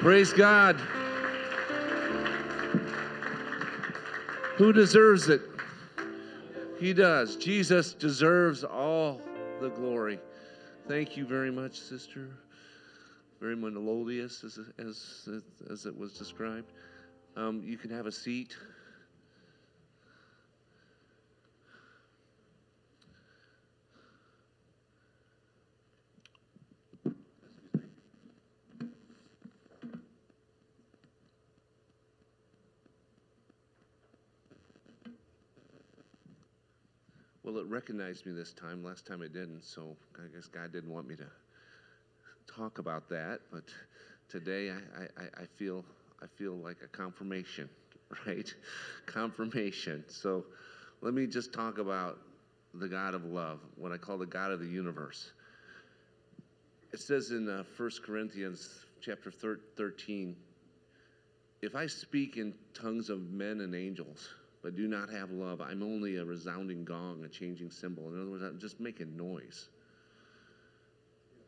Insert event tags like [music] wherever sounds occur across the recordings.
Praise God. Who deserves it? He does. Jesus deserves all the glory. Thank you very much, sister. Very melodious, as, as, as it was described. Um, you can have a seat. Recognized me this time. Last time it didn't, so I guess God didn't want me to talk about that. But today, I, I, I feel I feel like a confirmation, [laughs] right? confirmation. So, let me just talk about the God of love, what I call the God of the universe. It says in uh, 1 Corinthians chapter 13, if I speak in tongues of men and angels, but do not have love, I'm only a resounding gong, a changing cymbal. In other words, I'm just making noise.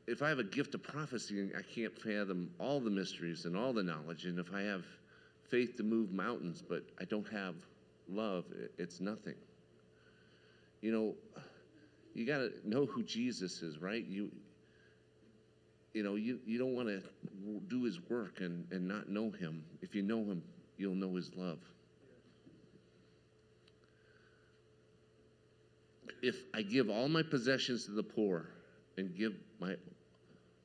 If I have a gift of prophecy, I can't fathom all the mysteries and all the knowledge. And if I have faith to move mountains, but I don't have love, it's nothing. You know, you got to know who Jesus is, right? You, you know, you, you don't want to do his work and, and not know him. If you know him, you'll know his love. If I give all my possessions to the poor and give my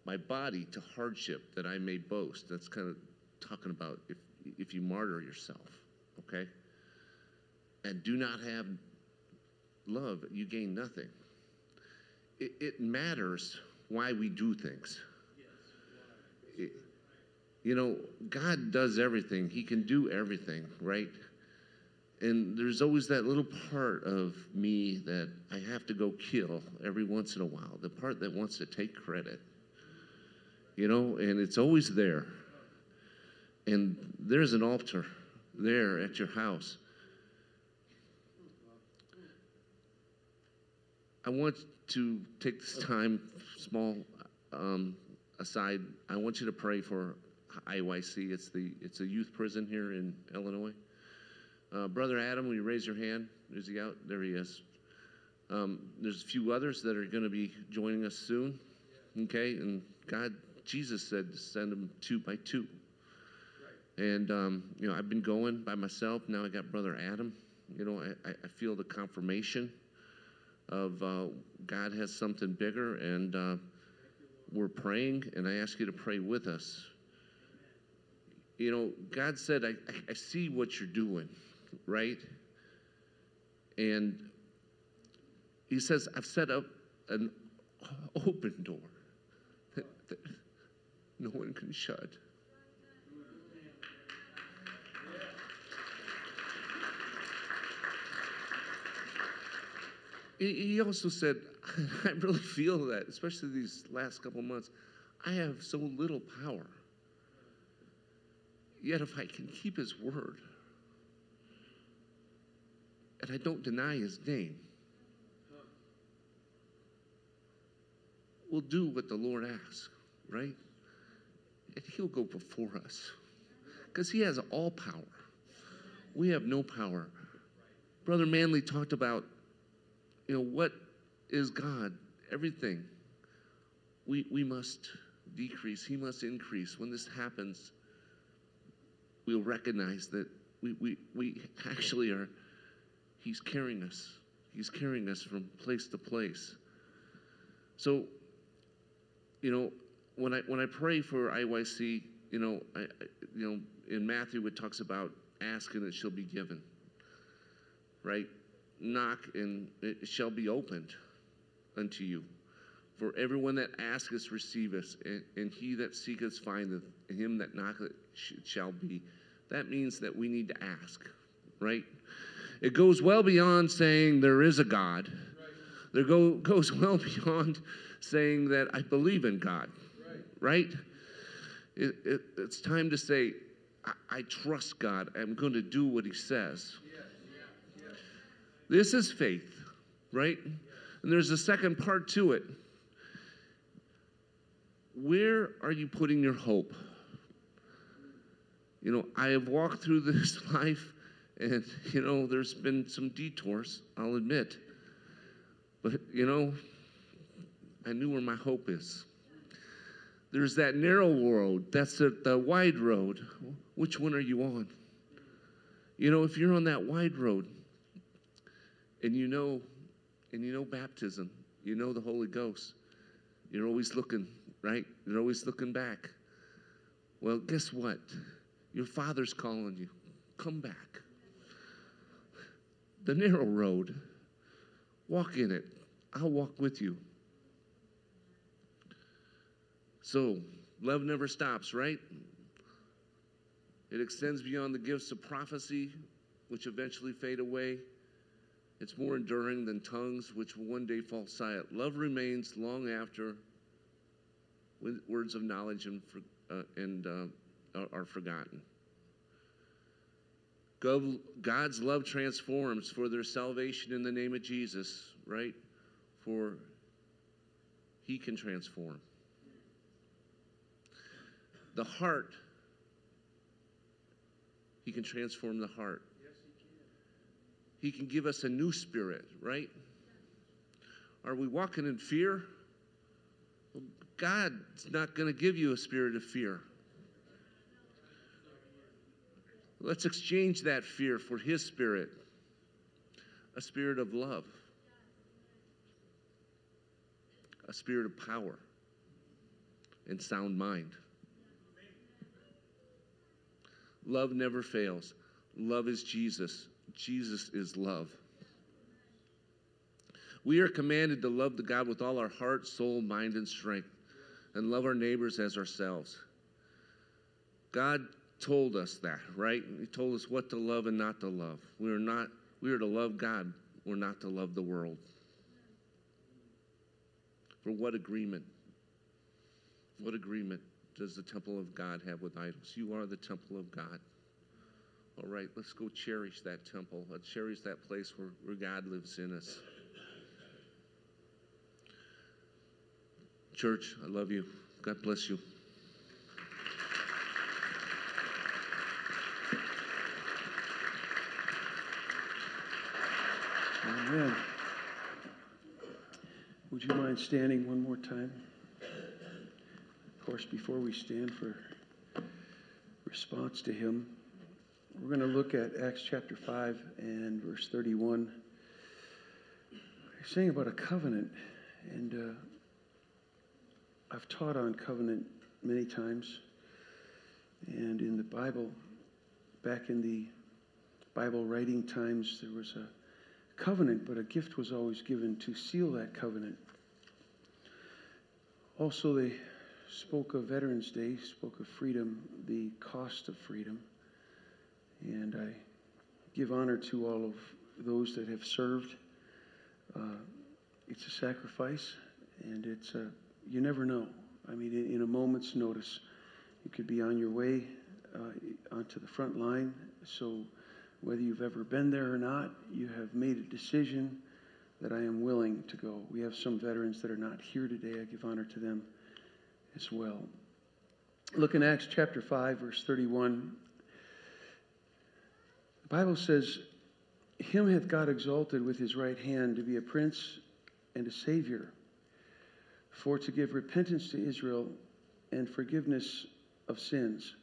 my body to hardship that I may boast, that's kind of talking about if if you martyr yourself, okay? And do not have love, you gain nothing. It, it matters why we do things. It, you know, God does everything. He can do everything, right? And there's always that little part of me that I have to go kill every once in a while, the part that wants to take credit. You know, and it's always there. And there's an altar there at your house. I want to take this time, small um, aside. I want you to pray for IYC. It's the it's a youth prison here in Illinois. Uh, Brother Adam, will you raise your hand? Is he out? There he is. Um, there's a few others that are going to be joining us soon. Okay, and God, Jesus said to send them two by two. And um, you know, I've been going by myself. Now I got Brother Adam. You know, I, I feel the confirmation of uh, God has something bigger, and uh, we're praying. And I ask you to pray with us. You know, God said, I, I see what you're doing right? And he says, I've set up an open door that, that no one can shut. He also said, [laughs] I really feel that, especially these last couple months, I have so little power. Yet if I can keep his word, and I don't deny his name. We'll do what the Lord asks, right? And he'll go before us because he has all power. We have no power. Brother Manley talked about, you know, what is God? Everything. We, we must decrease, he must increase. When this happens, we'll recognize that we, we, we actually are He's carrying us. He's carrying us from place to place. So, you know, when I when I pray for IYC, you know, I, you know, in Matthew it talks about asking and it shall be given. Right? Knock and it shall be opened unto you. For everyone that asketh receiveth, and, and he that seeketh findeth, and him that knocketh shall be. That means that we need to ask, right? It goes well beyond saying there is a God. There go, goes [laughs] well beyond saying that I believe in God, right? It, it, it's time to say, I, I, trust God. I'm going to do what He says. This is faith, right? And there's a second part to it. Where are you putting your hope? You know, I have walked through [laughs] this life, and, [laughs] you know, there's been some detours, I'll admit. But, you know, I knew where my hope is. There's that narrow road, that's the, the wide road. Which one are you on? You know, if you're on that wide road and you know and you know baptism, you know the Holy Ghost, you're always looking, right? You're always looking back. Well, guess what? Your father's calling you. Come back. The narrow road. Walk in it. I'll walk with you. So, love never stops, right? It extends beyond the gifts of prophecy, which eventually fade away. It's more enduring than tongues, which will one day fall silent. Love remains long after words of knowledge and, uh, and uh, are forgotten. God's love transforms for their salvation in the name of Jesus, right? For He can transform. The heart, He can transform the heart. He can give us a new spirit, right? Are we walking in fear? Well, God's not going to give you a spirit of fear. Let's exchange that fear for His spirit, a spirit of love, a spirit of power, and sound mind. Love never fails. Love is Jesus. Jesus is love. We are commanded to love the God with all our heart, soul, mind, and strength, and love our neighbors as ourselves. God told us that, right? He told us what to love and not to love. We are not we are to love God, we're not to love the world. For what agreement? What agreement does the temple of God have with idols? You are the temple of God. All right, let's go cherish that temple. Let's cherish that place where, where God lives in us. Church, I love you. God bless you. Amen. Would you mind standing one more time? Of course, before we stand for response to him, we're going to look at Acts chapter 5 and verse 31. He's saying about a covenant, and uh, I've taught on covenant many times. And in the Bible, back in the Bible writing times, there was a covenant, but a gift was always given to seal that covenant. Also, they spoke of Veterans Day, spoke of freedom, the cost of freedom. And I give honor to all of those that have served. Uh, it's a sacrifice, and it's a, you never know. I mean, in, a moment's notice, you could be on your way uh, onto the front line. So, whether you've ever been there or not, you have made a decision that I am willing to go. We have some veterans that are not here today. I give honor to them as well. Look in Acts chapter 5, verse 31. The Bible says, Him hath God exalted with his right hand to be a prince and a savior, for to give repentance to Israel and forgiveness of sins.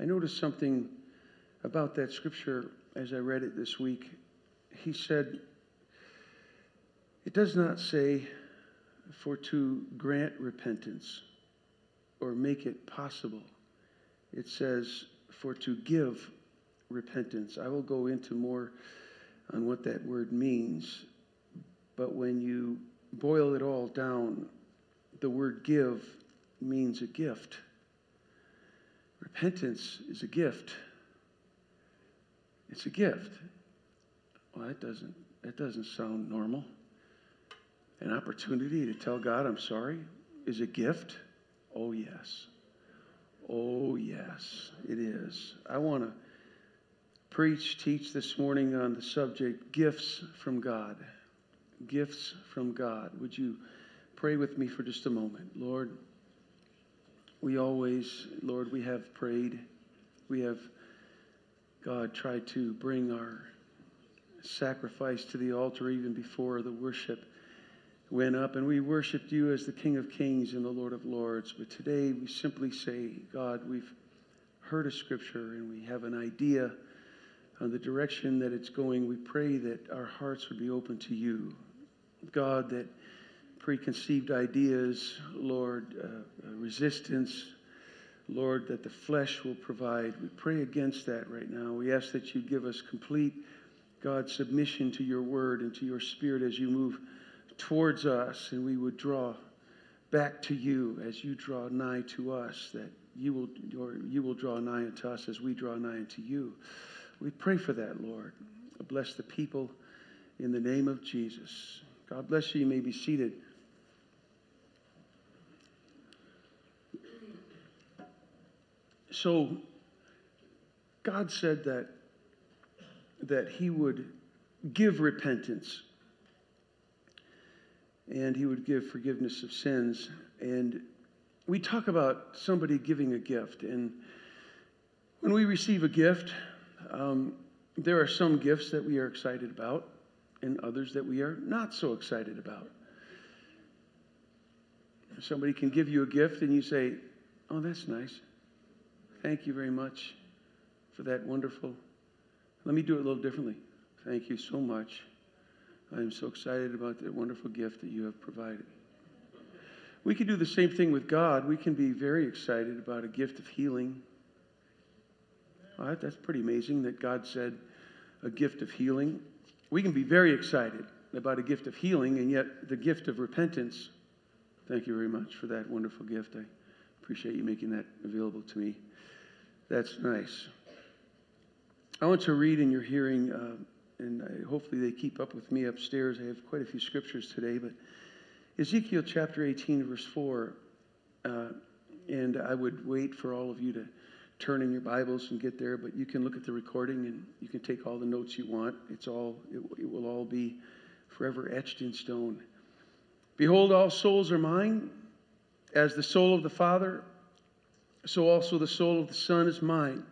I noticed something about that scripture as I read it this week. He said, It does not say for to grant repentance or make it possible. It says for to give repentance. I will go into more on what that word means. But when you boil it all down, the word give means a gift. Repentance is a gift. It's a gift. Well, that doesn't that doesn't sound normal. An opportunity to tell God I'm sorry is a gift. Oh yes. Oh yes, it is. I want to preach, teach this morning on the subject gifts from God. Gifts from God. Would you pray with me for just a moment? Lord, we always, Lord, we have prayed. We have, God, tried to bring our sacrifice to the altar even before the worship went up. And we worshiped you as the King of Kings and the Lord of Lords. But today we simply say, God, we've heard a scripture and we have an idea on the direction that it's going. We pray that our hearts would be open to you. God, that preconceived ideas, Lord, uh, uh, resistance, Lord, that the flesh will provide. We pray against that right now. We ask that you give us complete, God, submission to your word and to your spirit as you move towards us, and we would draw back to you as you draw nigh to us, that you will, or you will draw nigh unto us as we draw nigh unto you. We pray for that, Lord. Bless the people in the name of Jesus. God bless you. You may be seated. So God said that that he would give repentance. And he would give forgiveness of sins. And we talk about somebody giving a gift. And when we receive a gift um, there are some gifts that we are excited about and others that we are not so excited about. Somebody can give you a gift and you say oh that's nice Thank you very much for that wonderful. Let me do it a little differently. Thank you so much. I am so excited about the wonderful gift that you have provided. We can do the same thing with God. We can be very excited about a gift of healing. that's pretty amazing that God said a gift of healing. We can be very excited about a gift of healing, and yet the gift of repentance. Thank you very much for that wonderful gift. I appreciate you making that available to me. That's nice. I want to read in your hearing, uh, and I, hopefully they keep up with me upstairs. I have quite a few scriptures today, but Ezekiel chapter 18, verse 4. Uh, and I would wait for all of you to turn in your Bibles and get there, but you can look at the recording and you can take all the notes you want. It's all, it, it will all be forever etched in stone. Behold, all souls are mine, as the soul of the Father so also the soul of the Son is mine.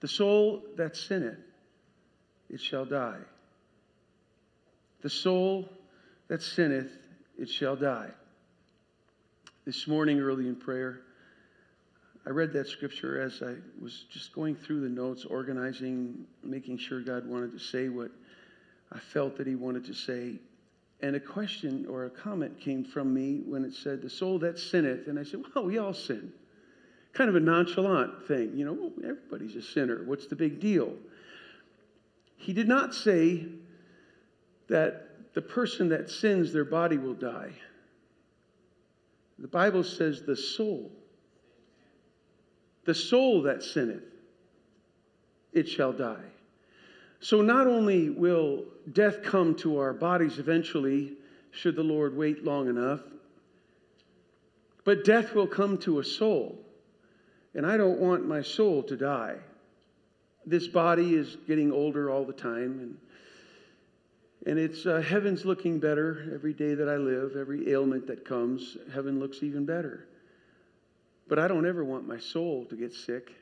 The soul that sinneth, it shall die. The soul that sinneth, it shall die. This morning, early in prayer, I read that scripture as I was just going through the notes, organizing, making sure God wanted to say what I felt that He wanted to say. And a question or a comment came from me when it said, The soul that sinneth. And I said, Well, we all sin kind of a nonchalant thing. You know, everybody's a sinner. What's the big deal? He did not say that the person that sins, their body will die. The Bible says the soul. The soul that sinneth, it shall die. So not only will death come to our bodies eventually, should the Lord wait long enough, but death will come to a soul. And I don't want my soul to die. This body is getting older all the time, and, and it's uh, heaven's looking better every day that I live, every ailment that comes, heaven looks even better. But I don't ever want my soul to get sick,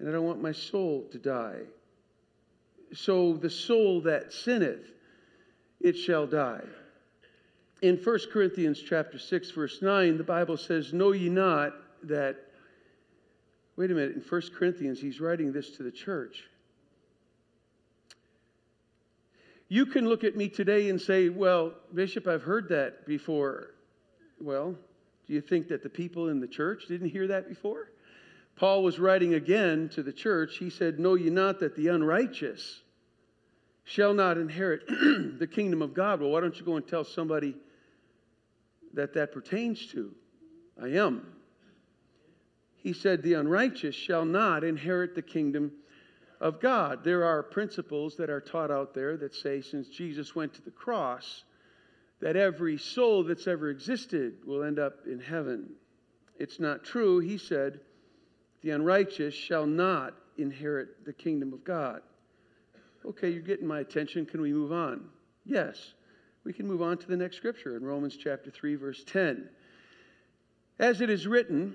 and I don't want my soul to die. So the soul that sinneth, it shall die. In 1 Corinthians chapter 6 verse 9, the Bible says, "Know ye not that Wait a minute, in 1 Corinthians, he's writing this to the church. You can look at me today and say, Well, Bishop, I've heard that before. Well, do you think that the people in the church didn't hear that before? Paul was writing again to the church. He said, Know ye not that the unrighteous shall not inherit [clears throat] the kingdom of God? Well, why don't you go and tell somebody that that pertains to? I am he said, The unrighteous shall not inherit the kingdom of God. There are principles that are taught out there that say, since Jesus went to the cross, that every soul that's ever existed will end up in heaven. It's not true. He said, The unrighteous shall not inherit the kingdom of God. Okay, you're getting my attention. Can we move on? Yes. We can move on to the next scripture in Romans chapter 3, verse 10. As it is written,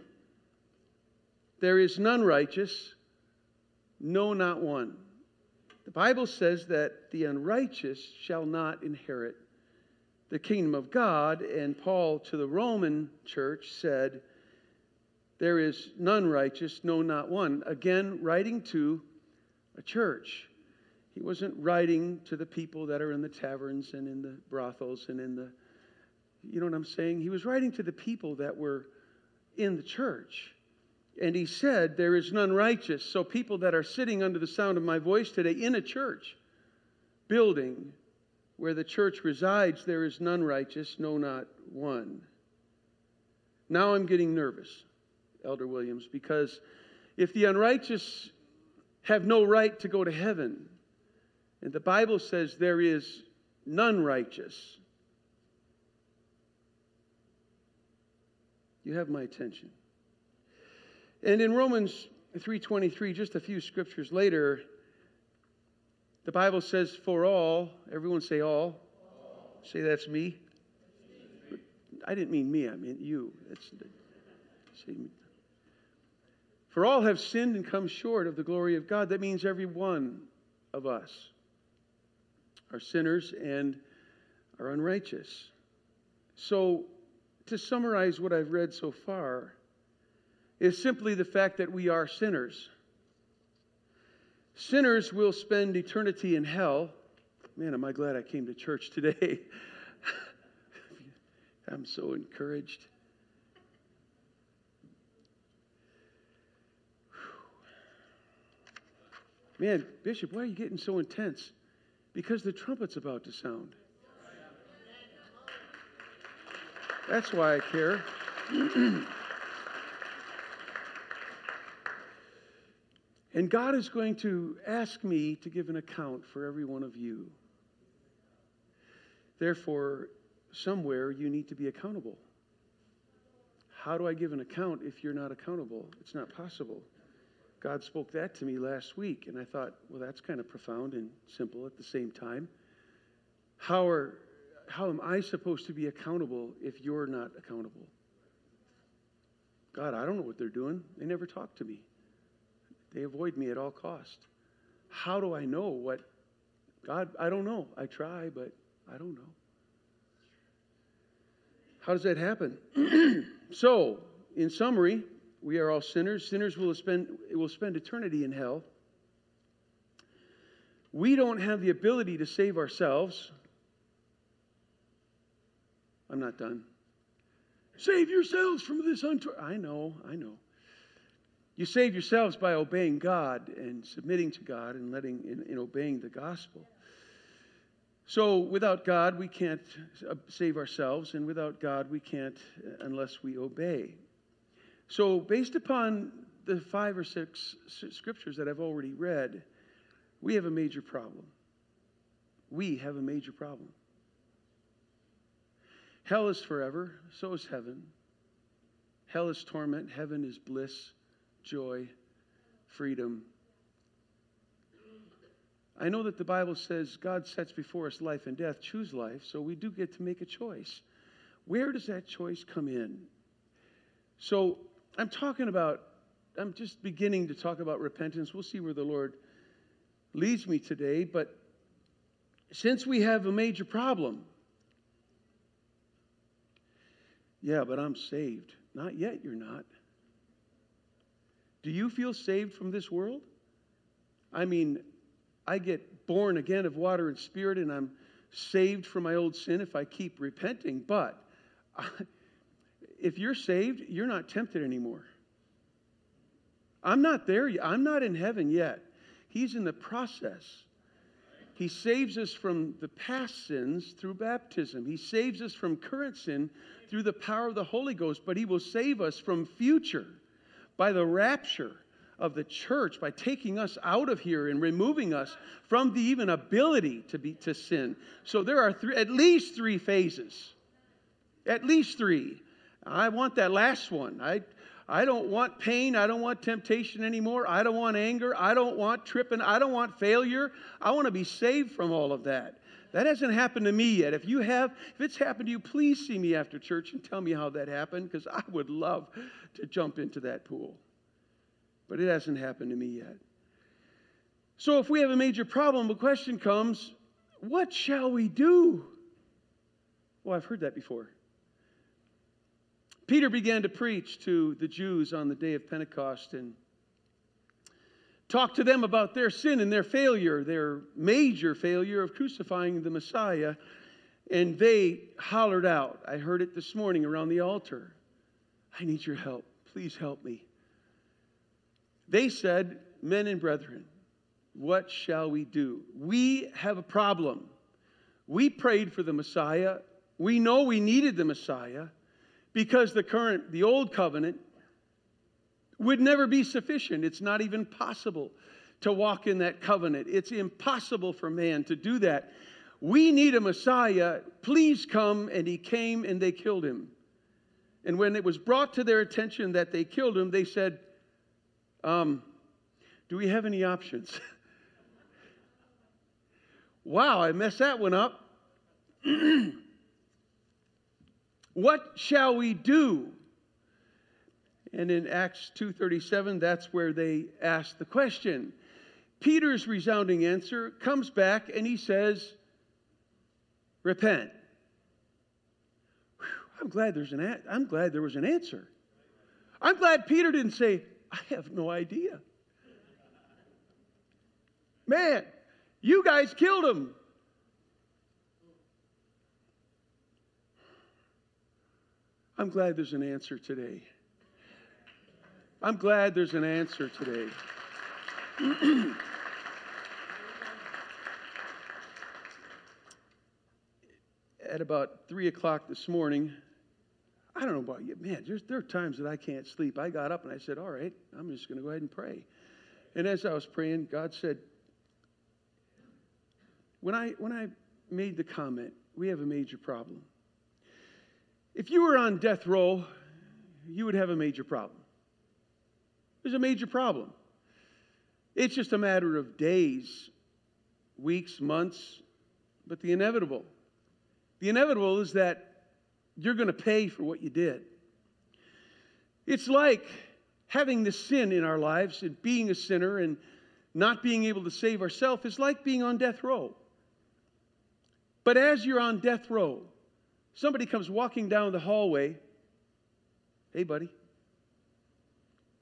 There is none righteous, no, not one. The Bible says that the unrighteous shall not inherit the kingdom of God. And Paul to the Roman church said, There is none righteous, no, not one. Again, writing to a church. He wasn't writing to the people that are in the taverns and in the brothels and in the, you know what I'm saying? He was writing to the people that were in the church. And he said, There is none righteous. So, people that are sitting under the sound of my voice today in a church building where the church resides, there is none righteous, no, not one. Now I'm getting nervous, Elder Williams, because if the unrighteous have no right to go to heaven, and the Bible says there is none righteous, you have my attention. And in Romans 3:23, just a few scriptures later, the Bible says, "For all, everyone say all. all. Say that's me. I didn't mean me, I mean you. That's, say, For all have sinned and come short of the glory of God. That means every one of us are sinners and are unrighteous. So, to summarize what I've read so far, is simply the fact that we are sinners. Sinners will spend eternity in hell. Man, am I glad I came to church today. [laughs] I'm so encouraged. Man, Bishop, why are you getting so intense? Because the trumpet's about to sound. That's why I care. [clears throat] And God is going to ask me to give an account for every one of you. Therefore, somewhere you need to be accountable. How do I give an account if you're not accountable? It's not possible. God spoke that to me last week, and I thought, well, that's kind of profound and simple at the same time. How, are, how am I supposed to be accountable if you're not accountable? God, I don't know what they're doing. They never talk to me. They avoid me at all cost. How do I know what God, I don't know. I try, but I don't know. How does that happen? [clears throat] so, in summary, we are all sinners. Sinners will spend, will spend eternity in hell. We don't have the ability to save ourselves. I'm not done. Save yourselves from this untrue. I know, I know. You save yourselves by obeying God and submitting to God and letting in, in obeying the gospel. So without God, we can't uh, save ourselves, and without God, we can't uh, unless we obey. So, based upon the five or six scriptures that I've already read, we have a major problem. We have a major problem. Hell is forever, so is heaven. Hell is torment, heaven is bliss joy, freedom. I know that the Bible says God sets before us life and death. Choose life, so we do get to make a choice. Where does that choice come in? So I'm talking about, I'm just beginning to talk about repentance. We'll see where the Lord leads me today. But since we have a major problem, yeah, but I'm saved. Not yet, you're not. Do you feel saved from this world? I mean, I get born again of water and spirit, and I'm saved from my old sin if I keep repenting. But [laughs] if you're saved, you're not tempted anymore. I'm not there yet. I'm not in heaven yet. He's in the process. He saves us from the past sins through baptism. He saves us from current sin through the power of the Holy Ghost, but He will save us from future by the rapture of the church by taking us out of here and removing us from the even ability to be to sin. So there are three, at least three phases. At least three. I want that last one. I I don't want pain. I don't want temptation anymore. I don't want anger. I don't want tripping. I don't want failure. I want to be saved from all of that. That hasn't happened to me yet. If you have, if it's happened to you, please see me after church and tell me how that happened because I would love to jump into that pool. but it hasn't happened to me yet. So if we have a major problem, the question comes what shall we do? Well, I've heard that before. Peter began to preach to the Jews on the day of Pentecost and talk to them about their sin and their failure, their major failure of crucifying the Messiah. And they hollered out. I heard it this morning around the altar. I need your help. Please help me. They said, Men and brethren, what shall we do? We have a problem. We prayed for the Messiah. We know we needed the Messiah because the current, the old covenant, would never be sufficient. It's not even possible to walk in that covenant. It's impossible for man to do that. We need a Messiah. Please come. And he came and they killed him. And when it was brought to their attention that they killed him, they said, um, Do we have any options? [laughs] wow, I messed that one up. [clears throat] what shall we do? And in Acts 2:37, that's where they ask the question. Peter's resounding answer comes back and he says, "Repent." Whew, I'm glad there's an I'm glad there was an answer. I'm glad Peter didn't say, "I have no idea." Man, you guys killed him. I'm glad there's an answer today. I'm glad there's an answer today. [clears throat] At about three o'clock this morning, I don't know about you, man, there are times that I can't sleep. I got up and I said, All right, I'm just going to go ahead and pray. And as I was praying, God said, when I, when I made the comment, we have a major problem. If you were on death row, you would have a major problem. There's a major problem. It's just a matter of days, weeks, months, but the inevitable. The inevitable is that you're going to pay for what you did. It's like having the sin in our lives and being a sinner and not being able to save ourselves is like being on death row. But as you're on death row, somebody comes walking down the hallway. Hey, buddy,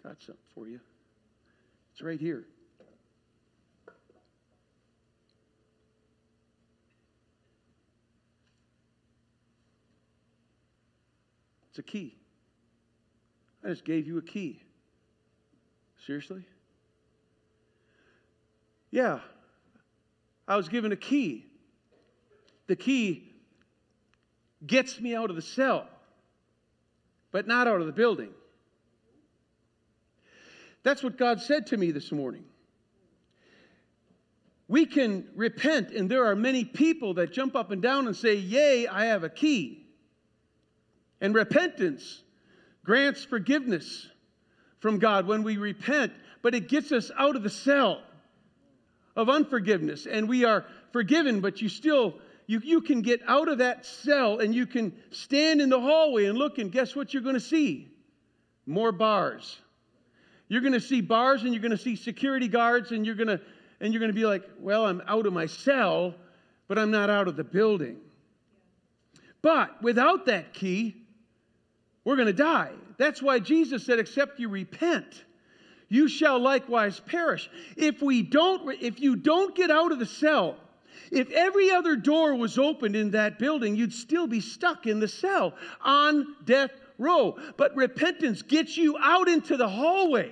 Got something for you. It's right here. It's a key. I just gave you a key. Seriously? Yeah. I was given a key. The key gets me out of the cell, but not out of the building. That's what God said to me this morning. We can repent, and there are many people that jump up and down and say, Yea, I have a key. And repentance grants forgiveness from God when we repent, but it gets us out of the cell of unforgiveness. And we are forgiven, but you still, you, you can get out of that cell and you can stand in the hallway and look, and guess what you're going to see? More bars you're going to see bars and you're going to see security guards and you're going to and you're going to be like, "Well, I'm out of my cell, but I'm not out of the building." But without that key, we're going to die. That's why Jesus said, "Except you repent, you shall likewise perish." If we don't if you don't get out of the cell, if every other door was opened in that building, you'd still be stuck in the cell on death row. But repentance gets you out into the hallway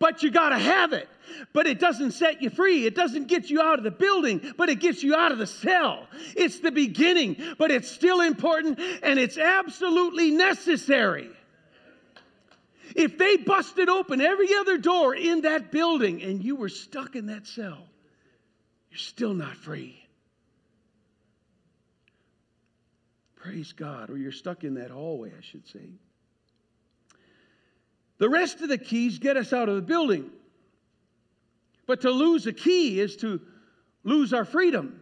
but you got to have it. But it doesn't set you free. It doesn't get you out of the building, but it gets you out of the cell. It's the beginning, but it's still important and it's absolutely necessary. If they busted open every other door in that building and you were stuck in that cell, you're still not free. Praise God. Or you're stuck in that hallway, I should say. The rest of the keys get us out of the building. But to lose a key is to lose our freedom.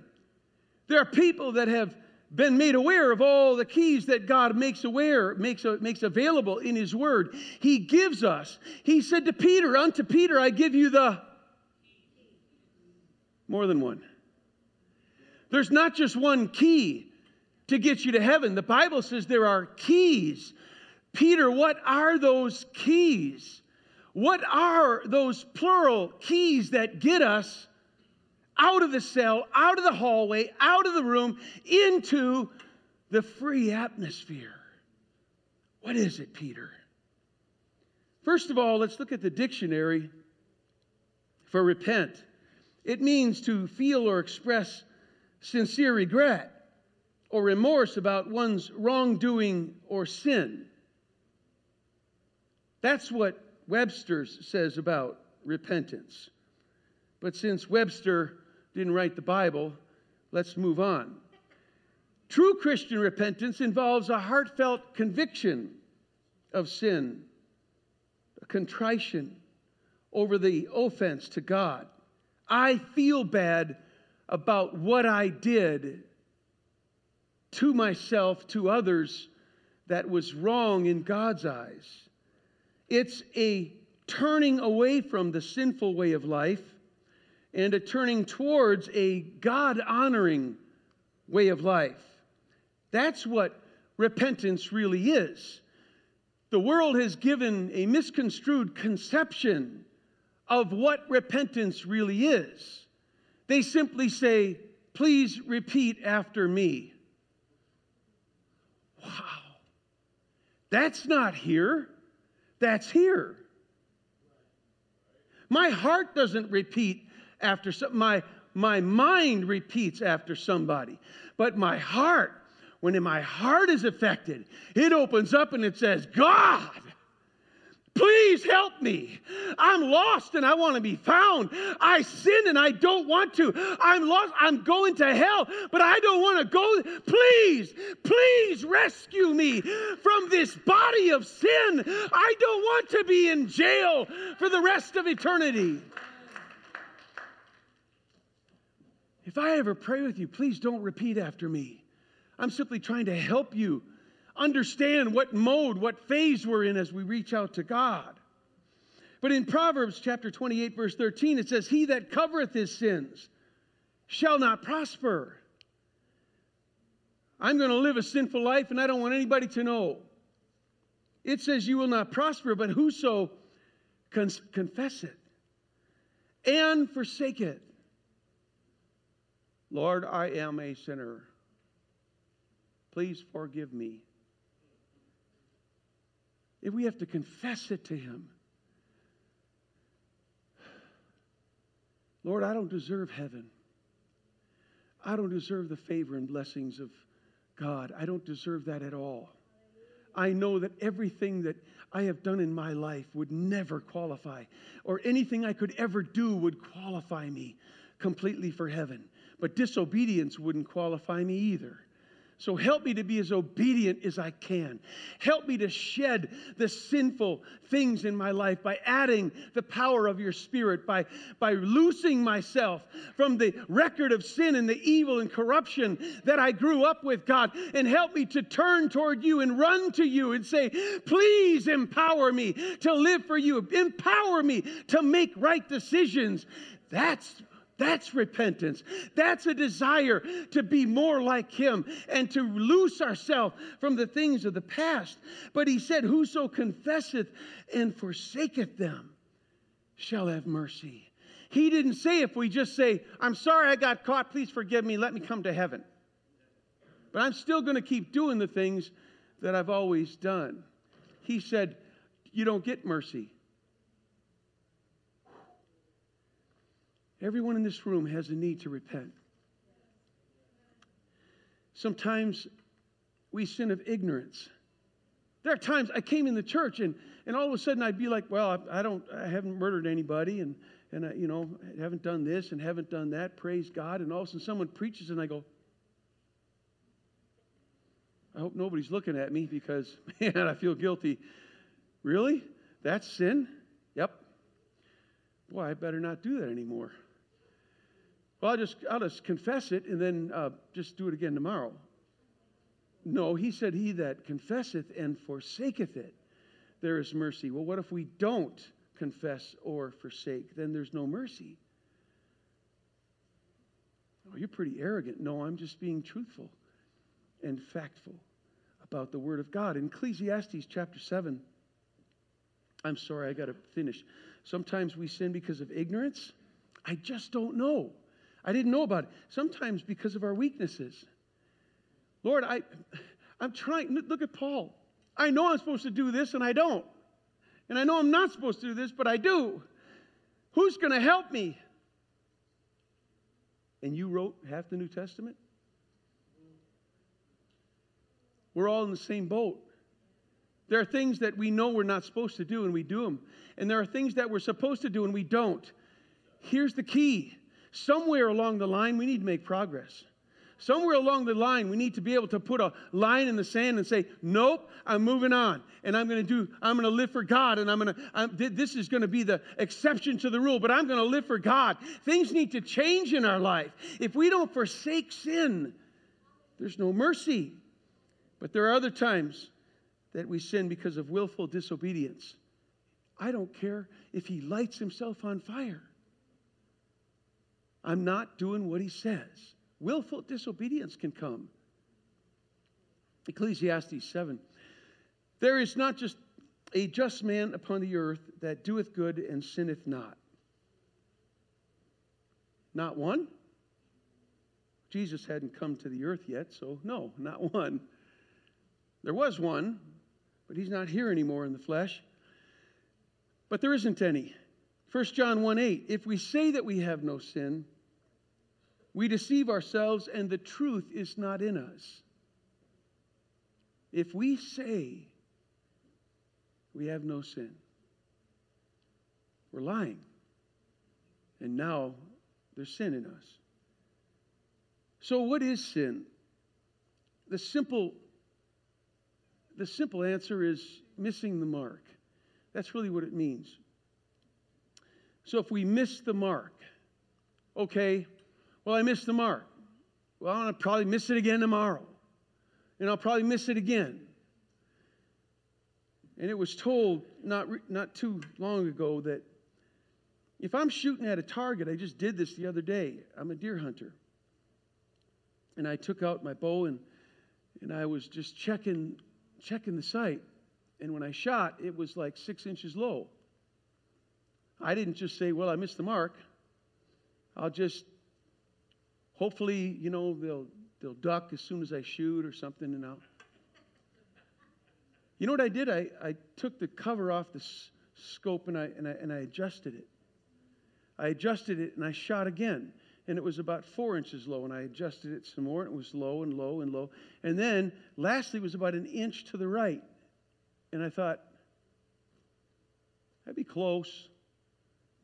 There are people that have been made aware of all the keys that God makes aware, makes, uh, makes available in His Word. He gives us. He said to Peter, Unto Peter, I give you the more than one. There's not just one key to get you to heaven. The Bible says there are keys. Peter, what are those keys? What are those plural keys that get us out of the cell, out of the hallway, out of the room, into the free atmosphere? What is it, Peter? First of all, let's look at the dictionary for repent. It means to feel or express sincere regret or remorse about one's wrongdoing or sin. That's what Webster says about repentance. But since Webster didn't write the Bible, let's move on. True Christian repentance involves a heartfelt conviction of sin, a contrition over the offense to God. I feel bad about what I did to myself, to others, that was wrong in God's eyes. It's a turning away from the sinful way of life and a turning towards a God honoring way of life. That's what repentance really is. The world has given a misconstrued conception of what repentance really is. They simply say, Please repeat after me. Wow. That's not here, that's here. My heart doesn't repeat after some, my my mind repeats after somebody, but my heart, when my heart is affected, it opens up and it says, God, Please help me. I'm lost and I want to be found. I sin and I don't want to. I'm lost. I'm going to hell, but I don't want to go. Please, please rescue me from this body of sin. I don't want to be in jail for the rest of eternity. If I ever pray with you, please don't repeat after me. I'm simply trying to help you understand what mode, what phase we're in as we reach out to God. But in Proverbs chapter 28, verse 13, it says, He that covereth his sins shall not prosper. I'm going to live a sinful life and I don't want anybody to know. It says, You will not prosper, but whoso con- confess it and forsake it. Lord, I am a sinner. Please forgive me if we have to confess it to Him. Lord, I don't deserve heaven. I don't deserve the favor and blessings of God. I don't deserve that at all. I know that everything that I have done in my life would never qualify, or anything I could ever do would qualify me completely for heaven. But disobedience wouldn't qualify me either. So help me to be as obedient as I can. Help me to shed the sinful things in my life by adding the power of your spirit, by, by loosing myself from the record of sin and the evil and corruption that I grew up with, God. And help me to turn toward you and run to you and say, please empower me to live for you. Empower me to make right decisions. That's that's repentance. That's a desire to be more like Him and to loose ourselves from the things of the past. But He said, Whoso confesseth and forsaketh them shall have mercy. He didn't say, if we just say, I'm sorry I got caught, please forgive me, let me come to heaven. But I'm still going to keep doing the things that I've always done. He said, You don't get mercy. Everyone in this room has a need to repent. Sometimes we sin of ignorance. There are times I came in the church and, and all of a sudden I'd be like, well, I, I don't, I haven't murdered anybody and, and I, you know, haven't done this and haven't done that. Praise God. And all of a sudden someone preaches and I go, I hope nobody's looking at me because, [laughs] man, I feel guilty. Really? That's sin? Yep. Boy, I better not do that anymore. Well, I'll just, I'll just confess it and then uh, just do it again tomorrow. No, he said, He that confesseth and forsaketh it, there is mercy. Well, what if we don't confess or forsake? Then there's no mercy. Oh, you're pretty arrogant. No, I'm just being truthful and factful about the Word of God. In Ecclesiastes chapter 7, I'm sorry, I got to finish. Sometimes we sin because of ignorance. I just don't know. I didn't know about it. Sometimes because of our weaknesses. Lord, I, I'm trying. Look at Paul. I know I'm supposed to do this and I don't. And I know I'm not supposed to do this, but I do. Who's going to help me? And you wrote half the New Testament? We're all in the same boat. There are things that we know we're not supposed to do and we do them. And there are things that we're supposed to do and we don't. Here's the key somewhere along the line, we need to make progress. Somewhere along the line, we need to be able to put a line in the sand and say, Nope, I'm moving on. And I'm going to do, I'm going to live for God. And I'm going to, this is going to be the exception to the rule, but I'm going to live for God. Things need to change in our life. If we don't forsake sin, there's no mercy. But there are other times that we sin because of willful disobedience. I don't care if he lights himself on fire. I'm not doing what he says. Willful disobedience can come. Ecclesiastes 7. There is not just a just man upon the earth that doeth good and sinneth not. Not one. Jesus hadn't come to the earth yet, so no, not one. There was one, but he's not here anymore in the flesh. But there isn't any. 1 John 1 8, if we say that we have no sin, we deceive ourselves and the truth is not in us. If we say we have no sin, we're lying. And now there's sin in us. So, what is sin? The simple, the simple answer is missing the mark. That's really what it means. So, if we miss the mark, okay, well, I missed the mark. Well, I'm going to probably miss it again tomorrow. And I'll probably miss it again. And it was told not, not too long ago that if I'm shooting at a target, I just did this the other day. I'm a deer hunter. And I took out my bow and, and I was just checking, checking the sight. And when I shot, it was like six inches low. I didn't just say, well, I missed the mark. I'll just Hopefully, you know, they'll, they'll duck as soon as I shoot or something, and I'll. You know what I did? I, I took the cover off the s- scope and I, and, I, and I adjusted it. I adjusted it and I shot again. And it was about four inches low. And I adjusted it some more. And it was low and low and low. And then, lastly, it was about an inch to the right. And I thought, that'd be close.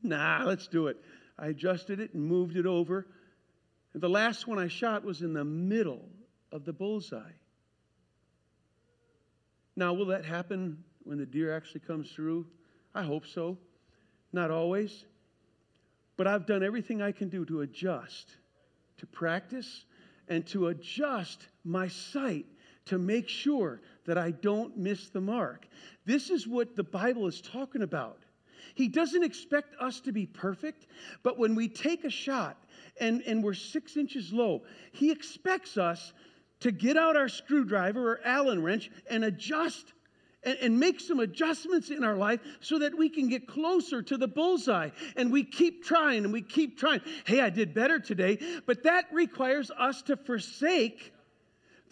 Nah, let's do it. I adjusted it and moved it over. And the last one I shot was in the middle of the bullseye. Now, will that happen when the deer actually comes through? I hope so. Not always. But I've done everything I can do to adjust, to practice, and to adjust my sight to make sure that I don't miss the mark. This is what the Bible is talking about. He doesn't expect us to be perfect, but when we take a shot and, and we're six inches low, He expects us to get out our screwdriver or Allen wrench and adjust and, and, make some adjustments in our life so that we can get closer to the bullseye. And we keep trying and we keep trying. Hey, I did better today, but that requires us to forsake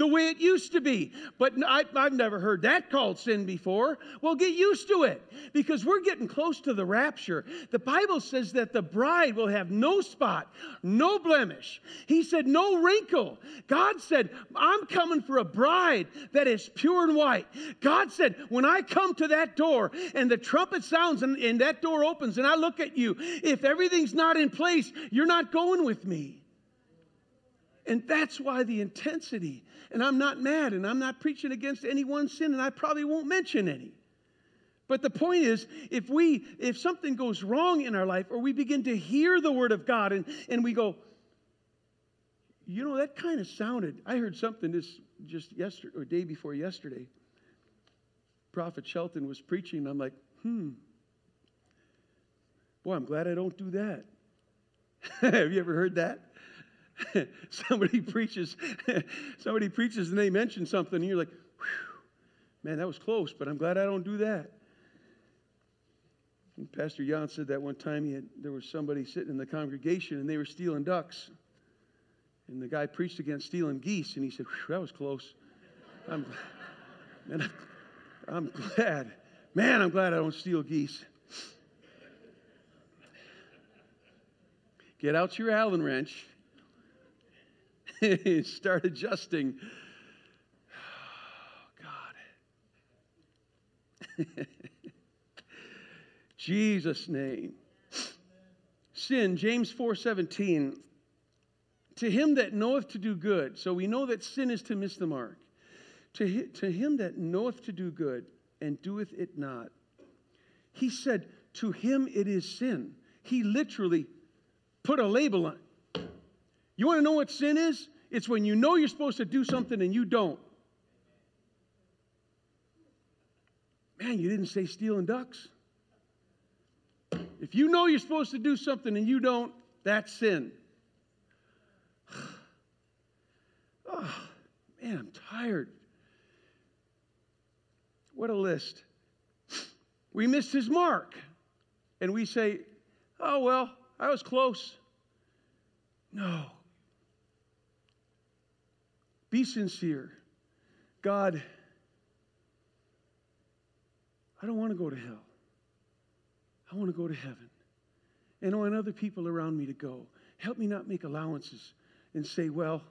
the way it used to be. But I, have never heard that called sin before. Well, get used to it because we're getting close to the rapture. The Bible says that the bride will have no spot, no blemish. He said, no wrinkle. God said, I'm coming for a bride that is pure and white. God said, when I come to that door and the trumpet sounds and, and that door opens and I look at you, if everything's not in place, you're not going with me. And that's why the intensity. And I'm not mad and I'm not preaching against any one sin, and I probably won't mention any. But the point is, if we if something goes wrong in our life, or we begin to hear the word of God and, and we go, you know, that kind of sounded, I heard something this just yesterday or day before yesterday. Prophet Shelton was preaching, and I'm like, hmm. Boy, I'm glad I don't do that. [laughs] Have you ever heard that? [laughs] somebody preaches, [laughs] somebody preaches and they mention something, and you're like, man, that was close, but I'm glad I don't do that. And Pastor Jan said that one time he had, there was somebody sitting in the congregation and they were stealing ducks. And the guy preached against stealing geese, and he said, that was close. I'm, [laughs] man, I'm glad. Man, I'm glad I don't steal geese. Get out your Allen wrench [laughs] start adjusting. [sighs] Oh, God. [laughs] Jesus' name. Sin, James 4:17. To him that knoweth to do good, so we know that sin is to miss the mark. To, to him that knoweth to do good and doeth it not. He said, To him it is sin. He literally put a label on. You want to know what sin is? It's when you know you're supposed to do something and you don't. Man, you didn't say stealing ducks. If you know you're supposed to do something and you don't, that's sin. Oh, [sighs] man, I'm tired. What a list. We missed his mark. And we say, oh, well, I was close. No. Be sincere. God, I don't want to go to hell. I want to go to heaven. And I want other people around me to go. Help me not make allowances and say, well,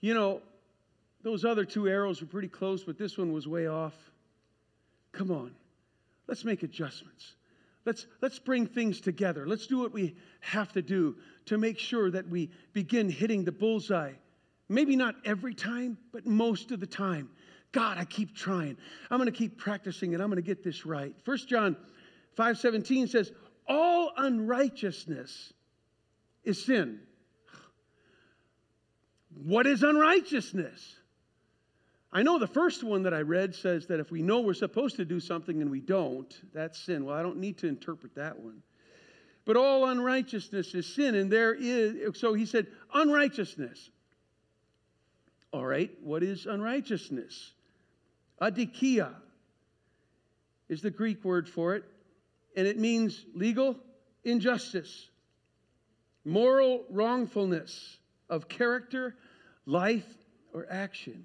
you know, those other two arrows were pretty close, but this one was way off. Come on, let's make adjustments. Let's, let's bring things together. Let's do what we have to do to make sure that we begin hitting the bullseye Maybe not every time, but most of the time. God, I keep trying. I'm going to keep practicing and I'm going to get this right. 1 John 5:17 says, "All unrighteousness is sin." What is unrighteousness? I know the first one that I read says that if we know we're supposed to do something and we don't, that's sin. Well, I don't need to interpret that one. But all unrighteousness is sin. And there is, so he said, unrighteousness. All right, what is unrighteousness? Adikia is the Greek word for it, and it means legal injustice, moral wrongfulness of character, life, or action.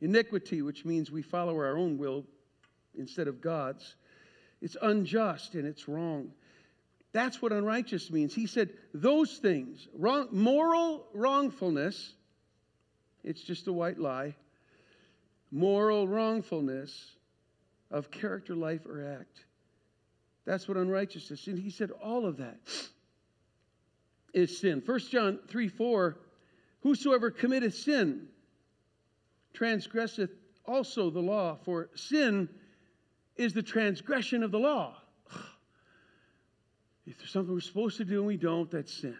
Iniquity, which means we follow our own will instead of God's. It's unjust and it's wrong. That's what unrighteous means. He said those things, wrong, moral wrongfulness, it's just a white lie. Moral wrongfulness of character, life, or act. That's what unrighteousness. And he said all of that is sin. 1 John 3 4 Whosoever committeth sin transgresseth also the law, for sin is the transgression of the law. If there's something we're supposed to do and we don't, that's sin.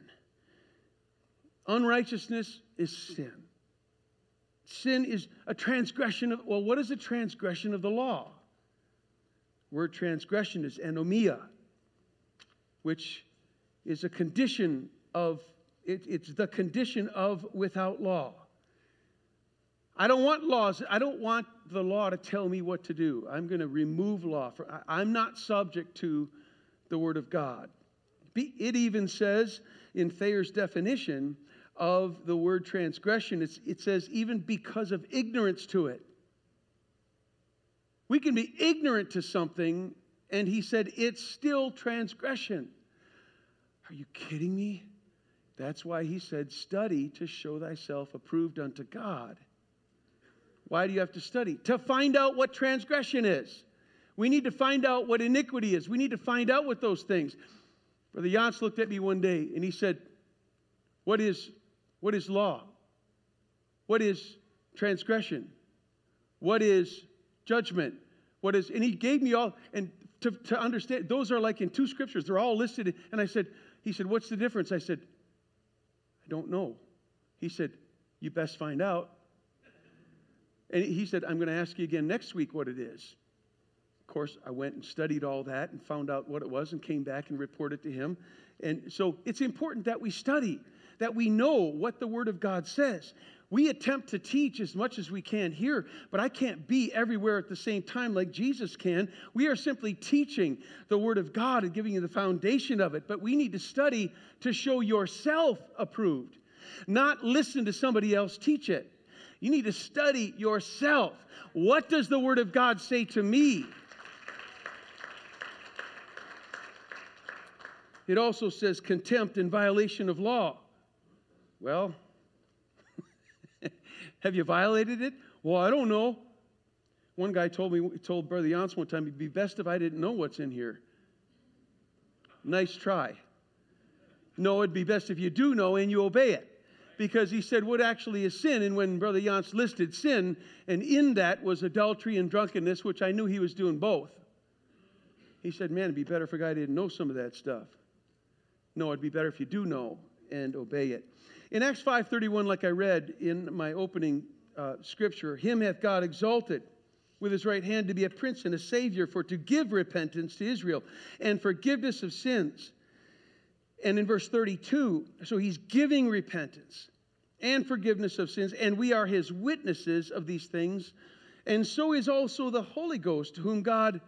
Unrighteousness is sin. Sin is a transgression of, well, what is a transgression of the law? Word transgression is anomia, which is a condition of, it, it's the condition of without law. I don't want laws. I don't want the law to tell me what to do. I'm going to remove law. For, I, I'm not subject to the Word of God. It even says in Thayer's definition of the word transgression. It says, even because of ignorance to it. We can be ignorant to something, and he said, it's still transgression. Are you kidding me? That's why he said, study to show thyself approved unto God. Why do you have to study? To find out what transgression is. We need to find out what iniquity is. We need to find out what those things. Brother Jans looked at me one day and he said, What is what is law? What is transgression? What is judgment? What is, and he gave me all, and to, to understand, those are like in two scriptures, they're all listed. And I said, he said, what's the difference? I said, I don't know. He said, you best find out. And he said, I'm going to ask you again next week what it is. Of course, I went and studied all that and found out what it was and came back and reported to him. And so it's important that we study, that we know what the Word of God says. We attempt to teach as much as we can here, but I can't be everywhere at the same time like Jesus can. We are simply teaching the Word of God and giving you the foundation of it, but we need to study to show yourself approved, not listen to somebody else teach it. You need to study yourself. What does the Word of God say to me? It also says contempt and violation of law. Well, [laughs] have you violated it? Well, I don't know. One guy told me, told Brother Jans one time, it'd be best if I didn't know what's in here. Nice try. No, it'd be best if you do know and you obey it. Because he said what actually is sin. And when Brother Jans listed sin, and in that was adultery and drunkenness, which I knew he was doing both. He said, Man, it'd be better if a guy didn't know some of that stuff. No, it'd be better if you do know and obey it. In Acts 5:31, like I read in my opening uh, scripture, him hath God exalted with his right hand to be a prince and a savior, for to give repentance to Israel and forgiveness of sins. And in verse 32, so he's giving repentance and forgiveness of sins, and we are his witnesses of these things. And so is also the Holy Ghost, whom God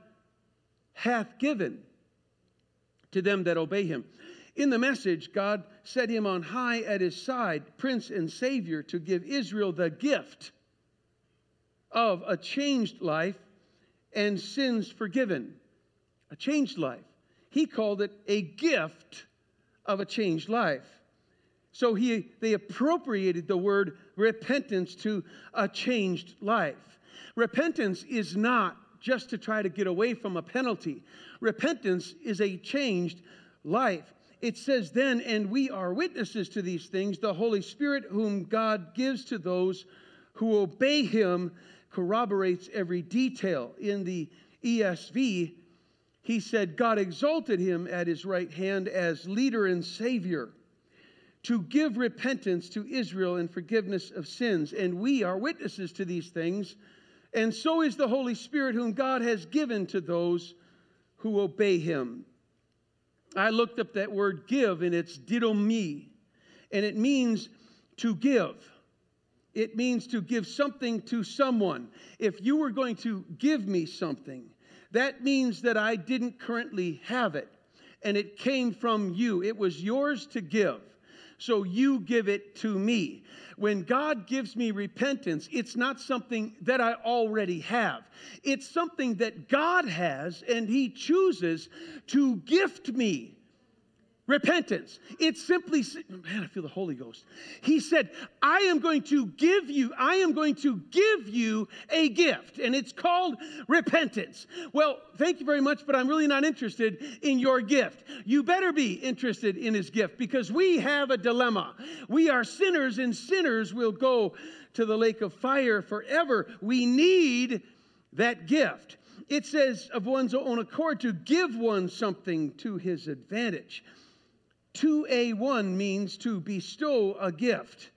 hath given to them that obey him. In the message, God set him on high at his side, Prince and Savior, to give Israel the gift of a changed life and sins forgiven. A changed life. He called it a gift of a changed life. So he, they appropriated the word repentance to a changed life. Repentance is not just to try to get away from a penalty, repentance is a changed life it says then, and we are witnesses to these things, the Holy Spirit, whom God gives to those who obey him, corroborates every detail. In the ESV, he said, God exalted him at his right hand as leader and savior to give repentance to Israel and forgiveness of sins. And we are witnesses to these things. And so is the Holy Spirit, whom God has given to those who obey him. I looked up that word give, and it's didomi, and it means to give. It means to give something to someone. If you were going to give me something, that means that I didn't currently have it, and it came from you. It was yours to give. So you give it to me. When God gives me repentance, it's not something that I already have. It's something that God has and He chooses to gift me. Repentance. It's simply, man, I feel the Holy Ghost. He said, I am going to give you, I am going to give you a gift, and it's called repentance. Well, thank you very much, but I'm really not interested in your gift. You better be interested in his gift because we have a dilemma. We are sinners, and sinners will go to the lake of fire forever. We need that gift. It says of one's own accord to give one something to his advantage. 2A1 means to bestow a gift,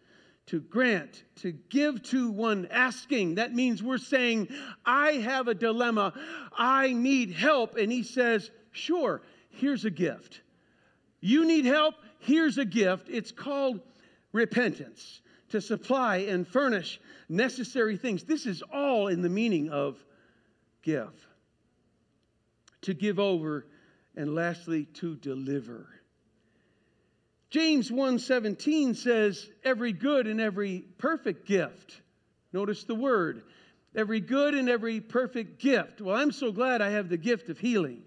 to grant, to give to one asking. That means we're saying, I have a dilemma, I need help. And he says, Sure, here's a gift. You need help, here's a gift. It's called repentance, to supply and furnish necessary things. This is all in the meaning of give, to give over, and lastly, to deliver. James 1:17 says every good and every perfect gift. Notice the word. Every good and every perfect gift. Well, I'm so glad I have the gift of healing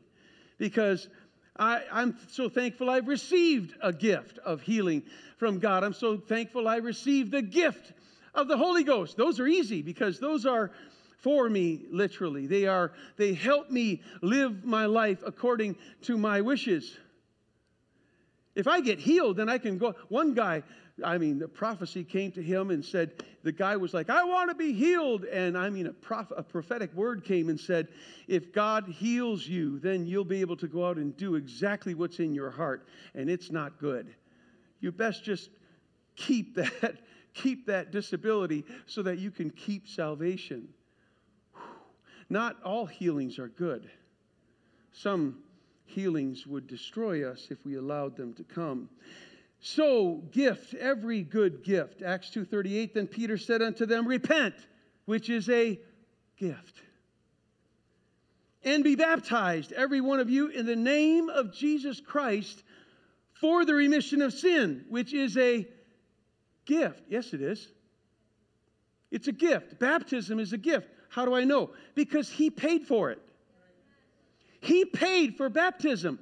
because I, am so thankful I've received a gift of healing from God. I'm so thankful I received the gift of the Holy Ghost. Those are easy because those are for me literally. They are they help me live my life according to my wishes. If I get healed, then I can go. One guy, I mean, the prophecy came to him and said, the guy was like, I want to be healed. And I mean, a, prof- a prophetic word came and said, if God heals you, then you'll be able to go out and do exactly what's in your heart. And it's not good. You best just keep [laughs] that keep that disability so that you can keep salvation. Not all healings are good. Some healings would destroy us if we allowed them to come. So, gift, every good gift. Acts 2:38 then Peter said unto them, "Repent," which is a gift. And be baptized every one of you in the name of Jesus Christ for the remission of sin, which is a gift. Yes, it is. It's a gift. Baptism is a gift. How do I know? Because he paid for it. He paid for baptism.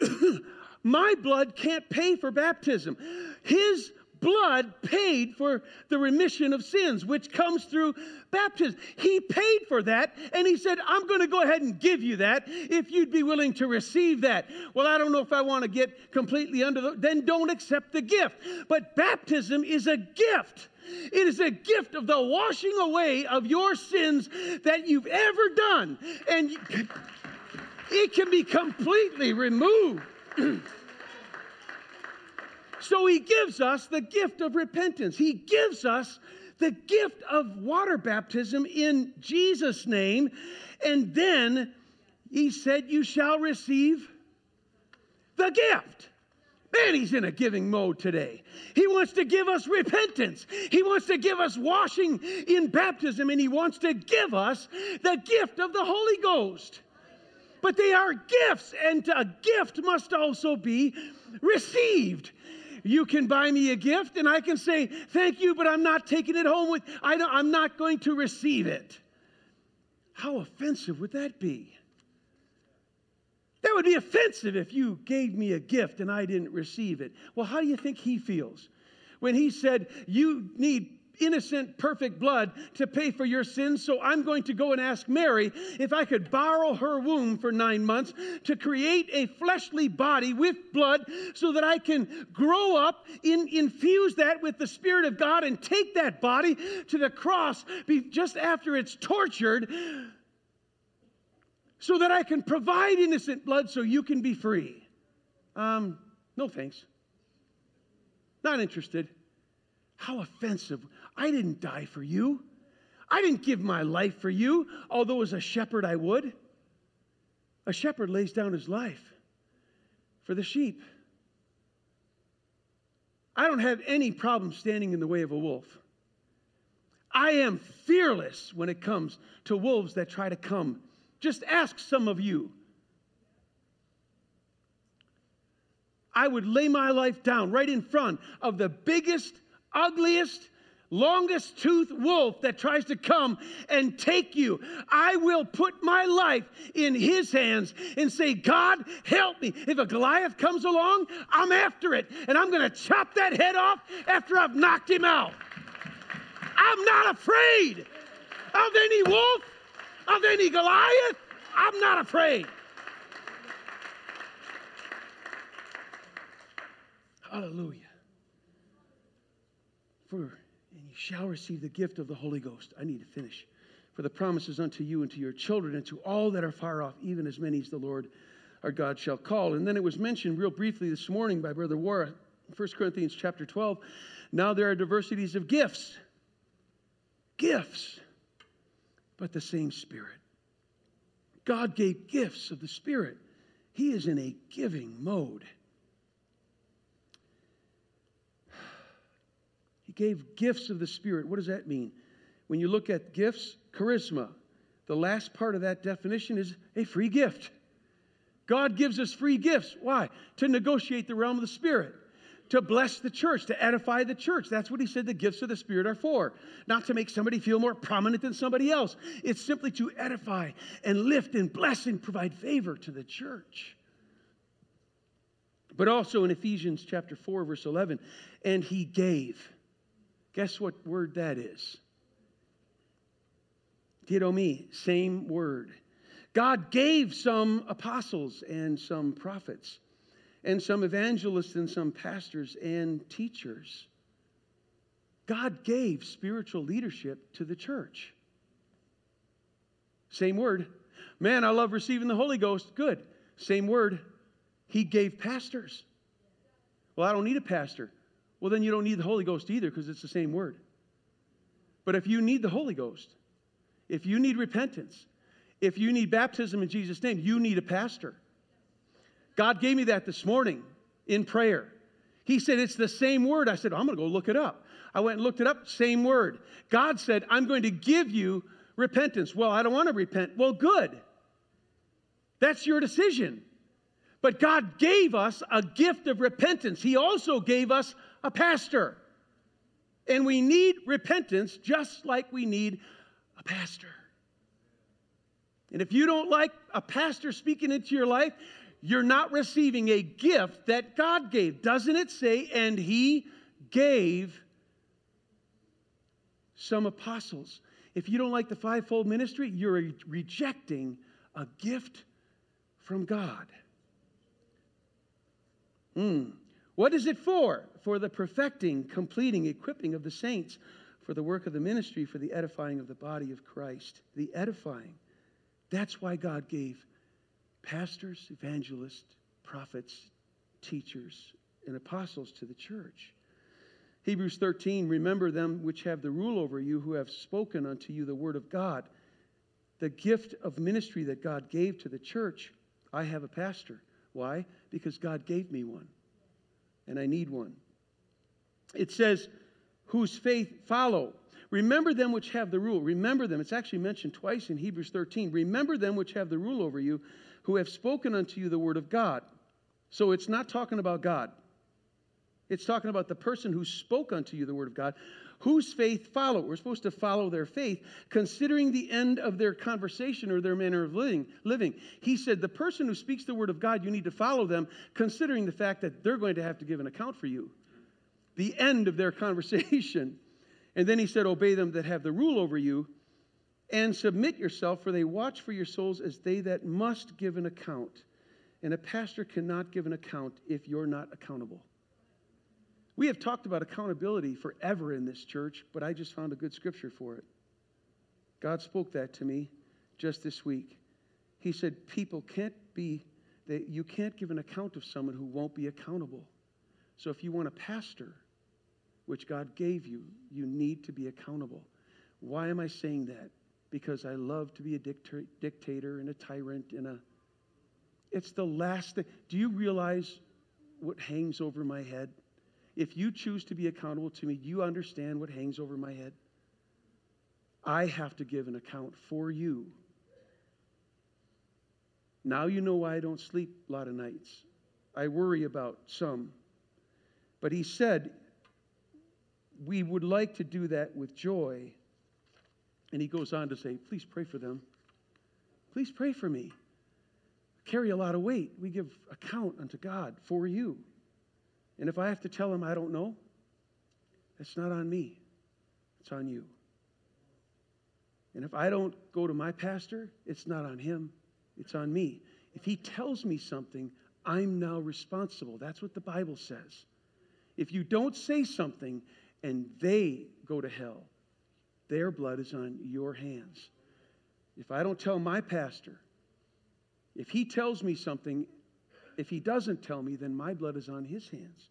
[coughs] My blood can't pay for baptism. His blood paid for the remission of sins, which comes through baptism. He paid for that, and He said, I'm going to go ahead and give you that if you'd be willing to receive that. Well, I don't know if I want to get completely under the, then don't accept the gift. But baptism is a gift. It is a gift of the washing away of your sins that you've ever done. And it can be completely removed. [clears throat] So he gives us the gift of repentance. He gives us the gift of water baptism in Jesus' name. And then he said, You shall receive the gift. Man, he's in a giving mode today. He wants to give us repentance. He wants to give us washing in baptism, and he wants to give us the gift of the Holy Ghost. But they are gifts, and a gift must also be received. You can buy me a gift and I can say, thank you, but I'm not taking it home with, I don't, I'm not going to receive it. How offensive would that be? That would be offensive if you gave me a gift and I didn't receive it. Well, how do you think he feels? When he said, You need innocent, perfect blood to pay for your sins. So I'm going to go and ask Mary if I could borrow her womb for nine months to create a fleshly body with blood so that I can grow up, in, infuse that with the Spirit of God, and take that body to the cross be just after it's tortured so that I can provide innocent blood so you can be free. Um, no thanks. Not interested. How offensive. I didn't die for you. I didn't give my life for you, although as a shepherd I would. A shepherd lays down his life for the sheep. I don't have any problem standing in the way of a wolf. I am fearless when it comes to wolves that try to come. Just ask some of you. I would lay my life down right in front of the biggest ugliest, longest toothed wolf that tries to come and take you. I will put my life in his hands and say, God, help me. If a Goliath comes along, I'm after it. And I'm going to chop that head off after I've knocked him out. I'm not afraid of any wolf, of any Goliath. I'm not afraid. Hallelujah for shall receive the gift of the Holy Ghost. I need to finish. For the promises unto you and to your children and to all that are far off, even as many as the Lord our God shall call. And then it was mentioned real briefly this morning by Brother Wara, 1 Corinthians chapter 12. Now there are diversities of gifts, gifts, but the same Spirit. God gave gifts of the Spirit. He is in a giving mode. Gave gifts of the Spirit. What does that mean? When you look at gifts, charisma, the last part of that definition is a free gift. God gives us free gifts. Why? To negotiate the realm of the Spirit, to bless the church, to edify the church. That's what he said the gifts of the Spirit are for. Not to make somebody feel more prominent than somebody else. It's simply to edify and lift and bless and provide favor to the church. But also in Ephesians chapter 4, verse 11, and he gave. Guess what word that is? Didomi, same word. God gave some apostles and some prophets, and some evangelists and some pastors and teachers. God gave spiritual leadership to the church. Same word. Man, I love receiving the Holy Ghost. Good. Same word. He gave pastors. Well, I don't need a pastor. Well, then you don't need the Holy Ghost either because it's the same word. But if you need the Holy Ghost, if you need repentance, if you need baptism in Jesus' name, you need a pastor. God gave me that this morning in prayer. He said, It's the same word. I said, I'm going to go look it up. I went and looked it up, same word. God said, I'm going to give you repentance. Well, I don't want to repent. Well, good. That's your decision. But God gave us a gift of repentance. He also gave us a pastor. And we need repentance just like we need a pastor. And if you don't like a pastor speaking into your life, you're not receiving a gift that God gave. Doesn't it say, and He gave some apostles? If you don't like the fivefold ministry, you're rejecting a gift from God. Mm. What is it for? For the perfecting, completing, equipping of the saints, for the work of the ministry, for the edifying of the body of Christ. The edifying. That's why God gave pastors, evangelists, prophets, teachers, and apostles to the church. Hebrews 13, remember them which have the rule over you, who have spoken unto you the word of God. The gift of ministry that God gave to the church, I have a pastor. Why? Because God gave me one, and I need one. It says, whose faith follow. Remember them which have the rule. Remember them. It's actually mentioned twice in Hebrews 13. Remember them which have the rule over you, who have spoken unto you the word of God. So it's not talking about God. It's talking about the person who spoke unto you the word of God, whose faith follow. We're supposed to follow their faith, considering the end of their conversation or their manner of living. living. He said, The person who speaks the word of God, you need to follow them, considering the fact that they're going to have to give an account for you. The end of their [laughs] conversation. And then he said, Obey them that have the rule over you, and submit yourself, for they watch for your souls as they that must give an account. And a pastor cannot give an account if you're not accountable. We have talked about accountability forever in this church, but I just found a good scripture for it. God spoke that to me just this week. He said, People can't be, that you can't give an account of someone who won't be accountable. So if you want a pastor, which God gave you, you need to be accountable. Why am I saying that? Because I love to be a dictator and a tyrant and a. It's the last thing. Do you realize what hangs over my head? If you choose to be accountable to me, you understand what hangs over my head? I have to give an account for you. Now you know why I don't sleep a lot of nights. I worry about some. But he said, we would like to do that with joy. And he goes on to say, please pray for them. Please pray for me. carry a lot of weight. We give account unto God for you. And if I have to tell him I don't know, that's not on me, it's on you. And if I don't go to my pastor, it's not on him, it's on me. If he tells me something, I'm now responsible. That's what the Bible says. If you don't say something and they go to hell, their blood is on your hands. If I don't tell my pastor, if he tells me something if he doesn't tell me, then my blood is on his hands.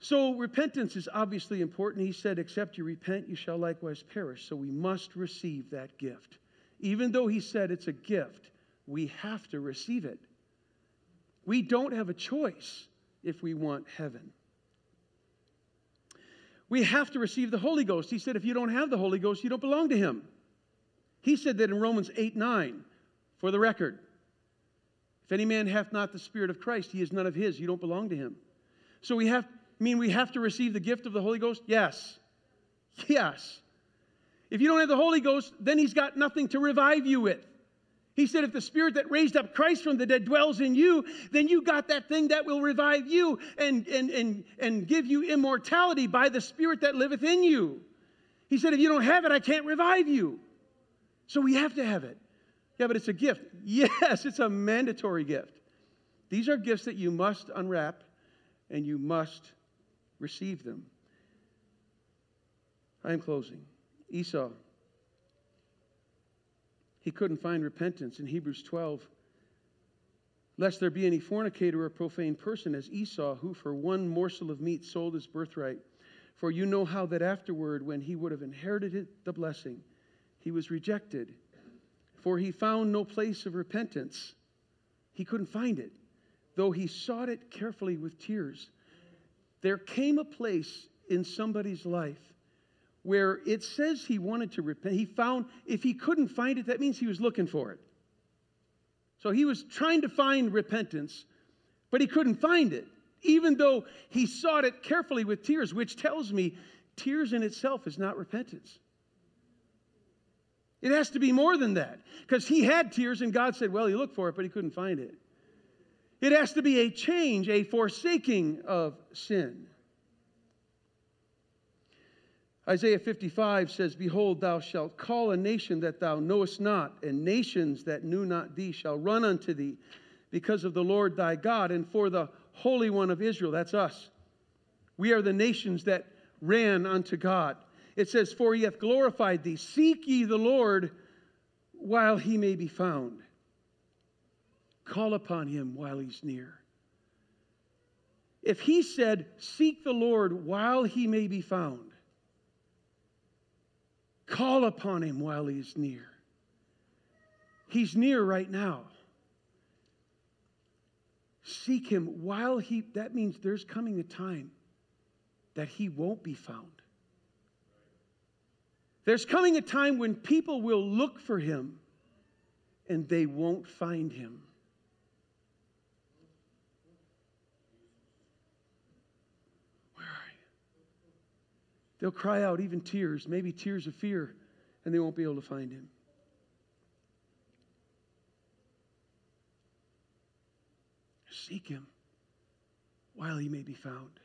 So repentance is obviously important. He said, Except you repent, you shall likewise perish. So we must receive that gift. Even though he said it's a gift, we have to receive it. We don't have a choice if we want heaven. We have to receive the Holy Ghost. He said, If you don't have the Holy Ghost, you don't belong to him. He said that in Romans 8 9, for the record. Any man hath not the Spirit of Christ, he is none of his. You don't belong to him. So we have, I mean, we have to receive the gift of the Holy Ghost? Yes. Yes. If you don't have the Holy Ghost, then he's got nothing to revive you with. He said, if the spirit that raised up Christ from the dead dwells in you, then you got that thing that will revive you and, and, and, and give you immortality by the spirit that liveth in you. He said, if you don't have it, I can't revive you. So we have to have it. Yeah, but it's a gift. [laughs] Yes, it's a mandatory gift. These are gifts that you must unwrap and you must receive them. I am closing. Esau, he couldn't find repentance in Hebrews 12. lest there be any fornicator or profane person as Esau, who for one morsel of meat sold his birthright. For you know how that afterward, when he would have inherited the blessing, he was rejected. For he found no place of repentance. He couldn't find it, though he sought it carefully with tears. There came a place in somebody's life where it says he wanted to repent. He found, if he couldn't find it, that means he was looking for it. So he was trying to find repentance, but he couldn't find it, even though he sought it carefully with tears, which tells me tears in itself is not repentance. It has to be more than that, because he had tears and God said, Well, he looked for it, but he couldn't find it. It has to be a change, a forsaking of sin. Isaiah 55 says, Behold, thou shalt call a nation that thou knowest not, and nations that knew not thee shall run unto thee because of the Lord thy God and for the Holy One of Israel. That's us. We are the nations that ran unto God. It says, For he hath glorified thee. Seek ye the Lord while he may be found. Call upon him while he's near. If he said, Seek the Lord while he may be found, Call upon him while he's near. He's near right now. Seek him while he, that means there's coming a time that he won't be found. There's coming a time when people will look for him and they won't find him. Where are you? They'll cry out, even tears, maybe tears of fear, and they won't be able to find him. Seek him while he may be found.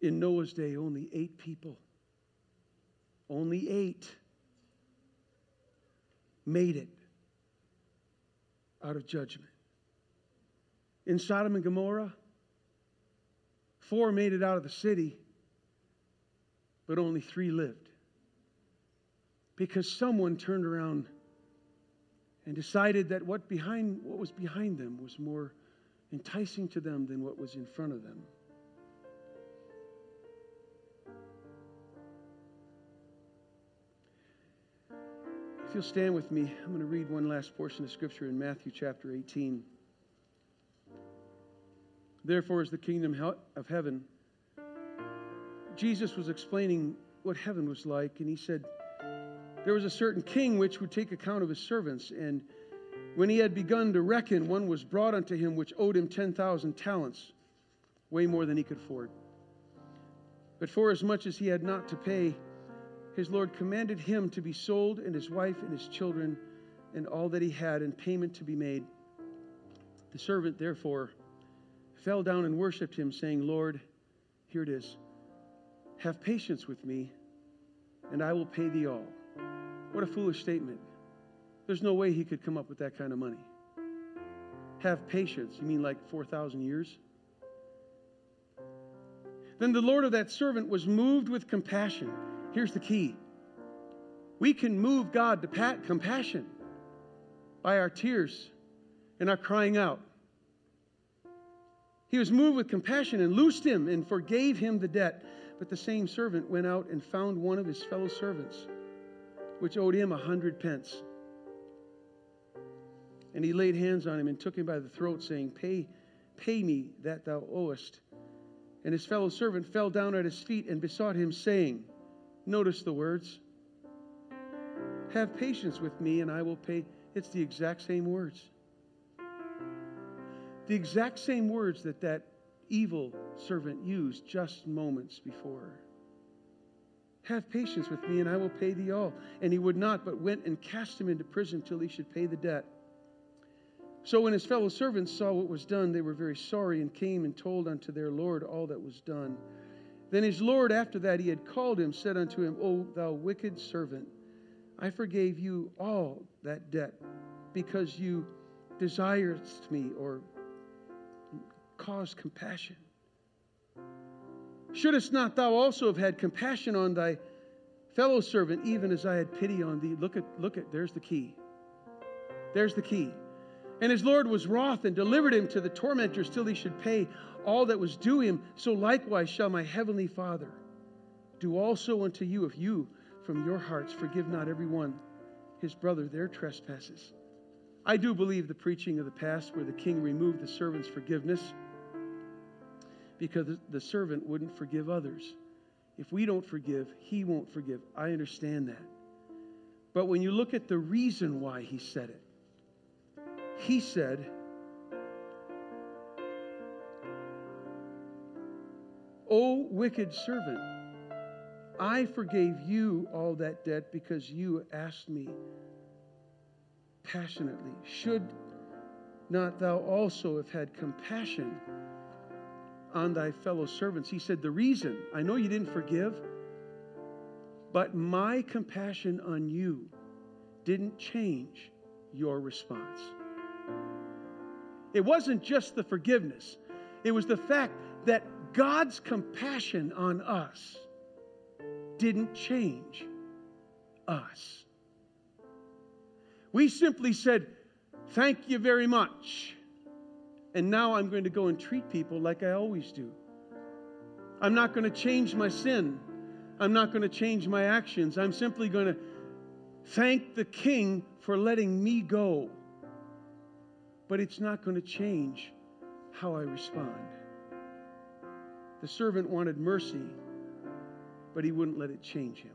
In Noah's day, only eight people, only eight made it out of judgment. In Sodom and Gomorrah, Four made it out of the city, but only three lived. Because someone turned around and decided that what, behind, what was behind them was more enticing to them than what was in front of them. If you'll stand with me, I'm going to read one last portion of Scripture in Matthew chapter 18. Therefore is the kingdom of heaven. Jesus was explaining what heaven was like, and he said, There was a certain king which would take account of his servants, and when he had begun to reckon, one was brought unto him which owed him 10,000 talents, way more than he could afford. But for as much as he had not to pay, his Lord commanded him to be sold, and his wife and his children, and all that he had, and payment to be made. The servant, therefore, fell down and worshiped him, saying, Lord, here it is. Have patience with me, and I will pay thee all. What a foolish statement. There's no way he could come up with that kind of money. Have patience. You mean like 4,000 years? Then the Lord of that servant was moved with compassion. Here's the key we can move God to pat- compassion by our tears and our crying out. He was moved with compassion and loosed him and forgave him the debt. But the same servant went out and found one of his fellow servants, which owed him a hundred pence. And he laid hands on him and took him by the throat, saying, Pay, pay me that thou owest. And his fellow servant fell down at his feet and besought him, saying, Notice the words, Have patience with me, and I will pay. It's the exact same words. The exact same words that that evil servant used just moments before. Have patience with me, and I will pay thee all. And he would not, but went and cast him into prison till he should pay the debt. So when his fellow servants saw what was done, they were very sorry and came and told unto their Lord all that was done. Then his Lord, after that he had called him, said unto him, O thou wicked servant, I forgave you all that debt because you desirest me or caused compassion. Shouldst not thou also have had compassion on thy fellow servant, even as I had pity on thee? Look at, look at, there's the key. There's the key. And his Lord was wroth and delivered him to the tormentors till he should pay all that was due him. So likewise shall my heavenly Father do also unto you if you from your hearts forgive not every one his brother their trespasses. I do believe the preaching of the past where the king removed the servant's forgiveness because the servant wouldn't forgive others. If we don't forgive, he won't forgive. I understand that. But when you look at the reason why he said it, he said, O wicked servant, I forgave you all that debt because you asked me passionately. Should not thou also have had compassion on thy fellow servants? He said, The reason, I know you didn't forgive, but my compassion on you didn't change your response. It wasn't just the forgiveness, it was the fact that God's compassion on us didn't change us. We simply said, Thank you very much. And now I'm going to go and treat people like I always do. I'm not going to change my sin. I'm not going to change my actions. I'm simply going to thank the King for letting me go. But it's not going to change how I respond. The servant wanted mercy, but he wouldn't let it change him.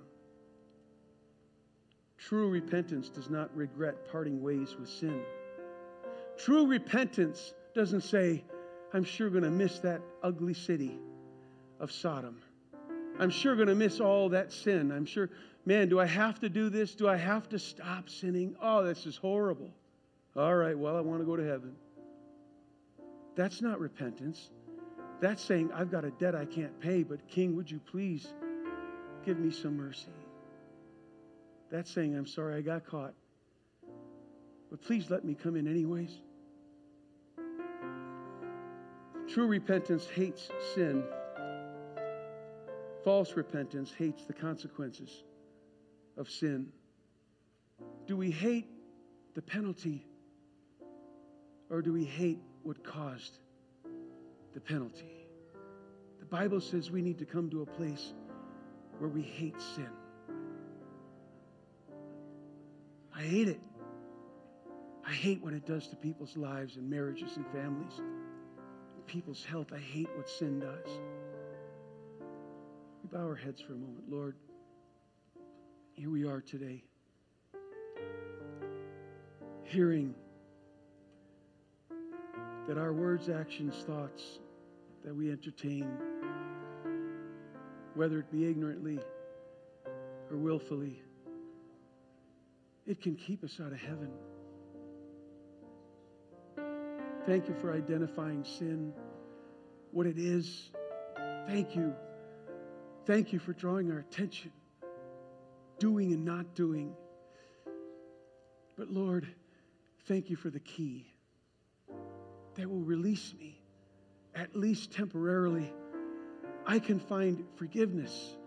True repentance does not regret parting ways with sin. True repentance doesn't say, I'm sure going to miss that ugly city of Sodom. I'm sure going to miss all that sin. I'm sure, man, do I have to do this? Do I have to stop sinning? Oh, this is horrible. All right, well, I want to go to heaven. That's not repentance. That's saying, I've got a debt I can't pay, but King, would you please give me some mercy? That's saying, I'm sorry I got caught, but please let me come in anyways. True repentance hates sin. False repentance hates the consequences of sin. Do we hate the penalty or do we hate what caused the penalty? The Bible says we need to come to a place where we hate sin. I hate it. I hate what it does to people's lives and marriages and families people's health. I hate what sin does. We bow our heads for a moment. Lord, here we are today, hearing that our words, actions, thoughts that we entertain, whether it be ignorantly or willfully, it can keep us out of heaven. Thank you for identifying sin, what it is. Thank you. Thank you for drawing our attention, doing and not doing. But Lord, thank you for the key that will release me, at least temporarily. I can find forgiveness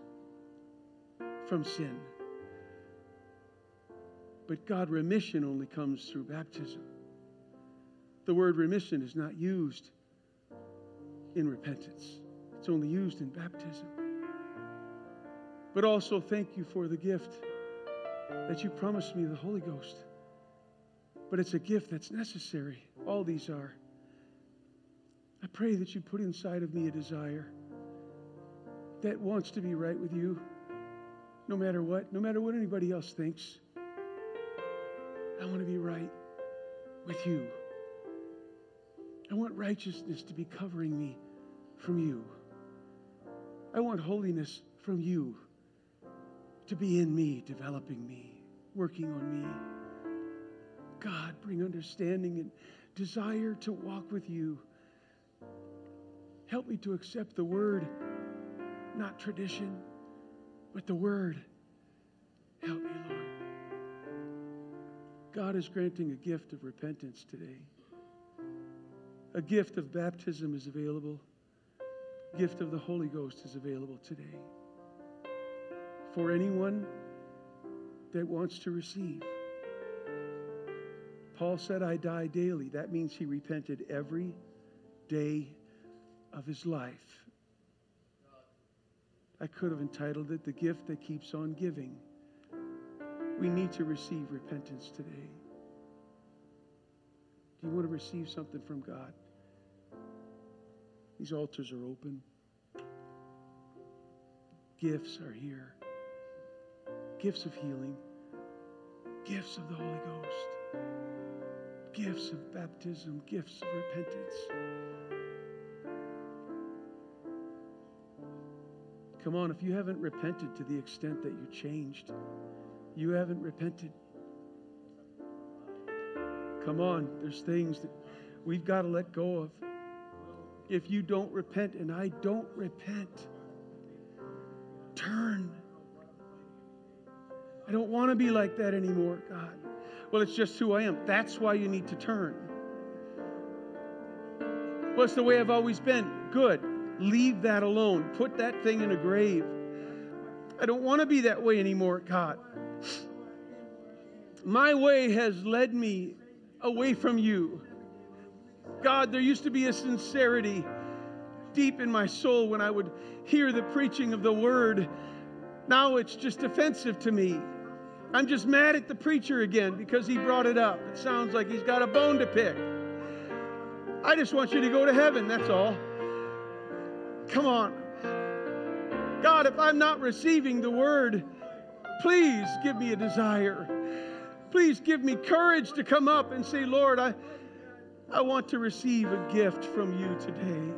from sin. But God, remission only comes through baptism. The word remission is not used in repentance, it's only used in baptism. But also, thank you for the gift that you promised me, the Holy Ghost. But it's a gift that's necessary. All these are. I pray that you put inside of me a desire that wants to be right with you, no matter what, no matter what anybody else thinks. I want to be right with you. I want righteousness to be covering me from you. I want holiness from you to be in me, developing me, working on me. God, bring understanding and desire to walk with you. Help me to accept the word, not tradition, but the word. Help me, Lord. God is granting a gift of repentance today. A gift of baptism is available. Gift of the Holy Ghost is available today. For anyone that wants to receive. Paul said, I die daily. That means he repented every day of his life. I could have entitled it The Gift That Keeps on Giving. We need to receive repentance today. Do you want to receive something from God? These altars are open. Gifts are here. Gifts of healing. Gifts of the Holy Ghost. Gifts of baptism. Gifts of repentance. Come on, if you haven't repented to the extent that you changed, you haven't repented. Come on, there's things that we've got to let go of. If you don't repent and I don't repent, turn. I don't want to be like that anymore, God. Well, it's just who I am. That's why you need to turn. Well, it's the way I've always been. Good. Leave that alone. Put that thing in a grave. I don't want to be that way anymore, God. My way has led me away from you. God, there used to be a sincerity deep in my soul when I would hear the preaching of the word. Now it's just offensive to me. I'm just mad at the preacher again because he brought it up. It sounds like he's got a bone to pick. I just want you to go to heaven, that's all. Come on. God, if I'm not receiving the word, please give me a desire. Please give me courage to come up and say, Lord, I, I want to receive a gift from you today.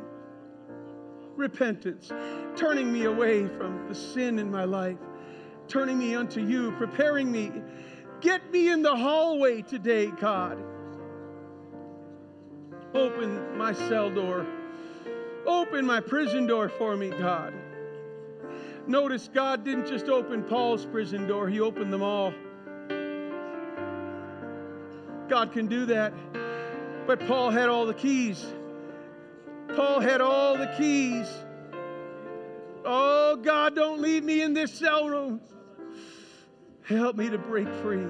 Repentance, turning me away from the sin in my life, turning me unto you, preparing me. Get me in the hallway today, God. Open my cell door. Open my prison door for me, God. Notice God didn't just open Paul's prison door, He opened them all. God can do that. But Paul had all the keys. Paul had all the keys. Oh, God, don't leave me in this cell room. Help me to break free.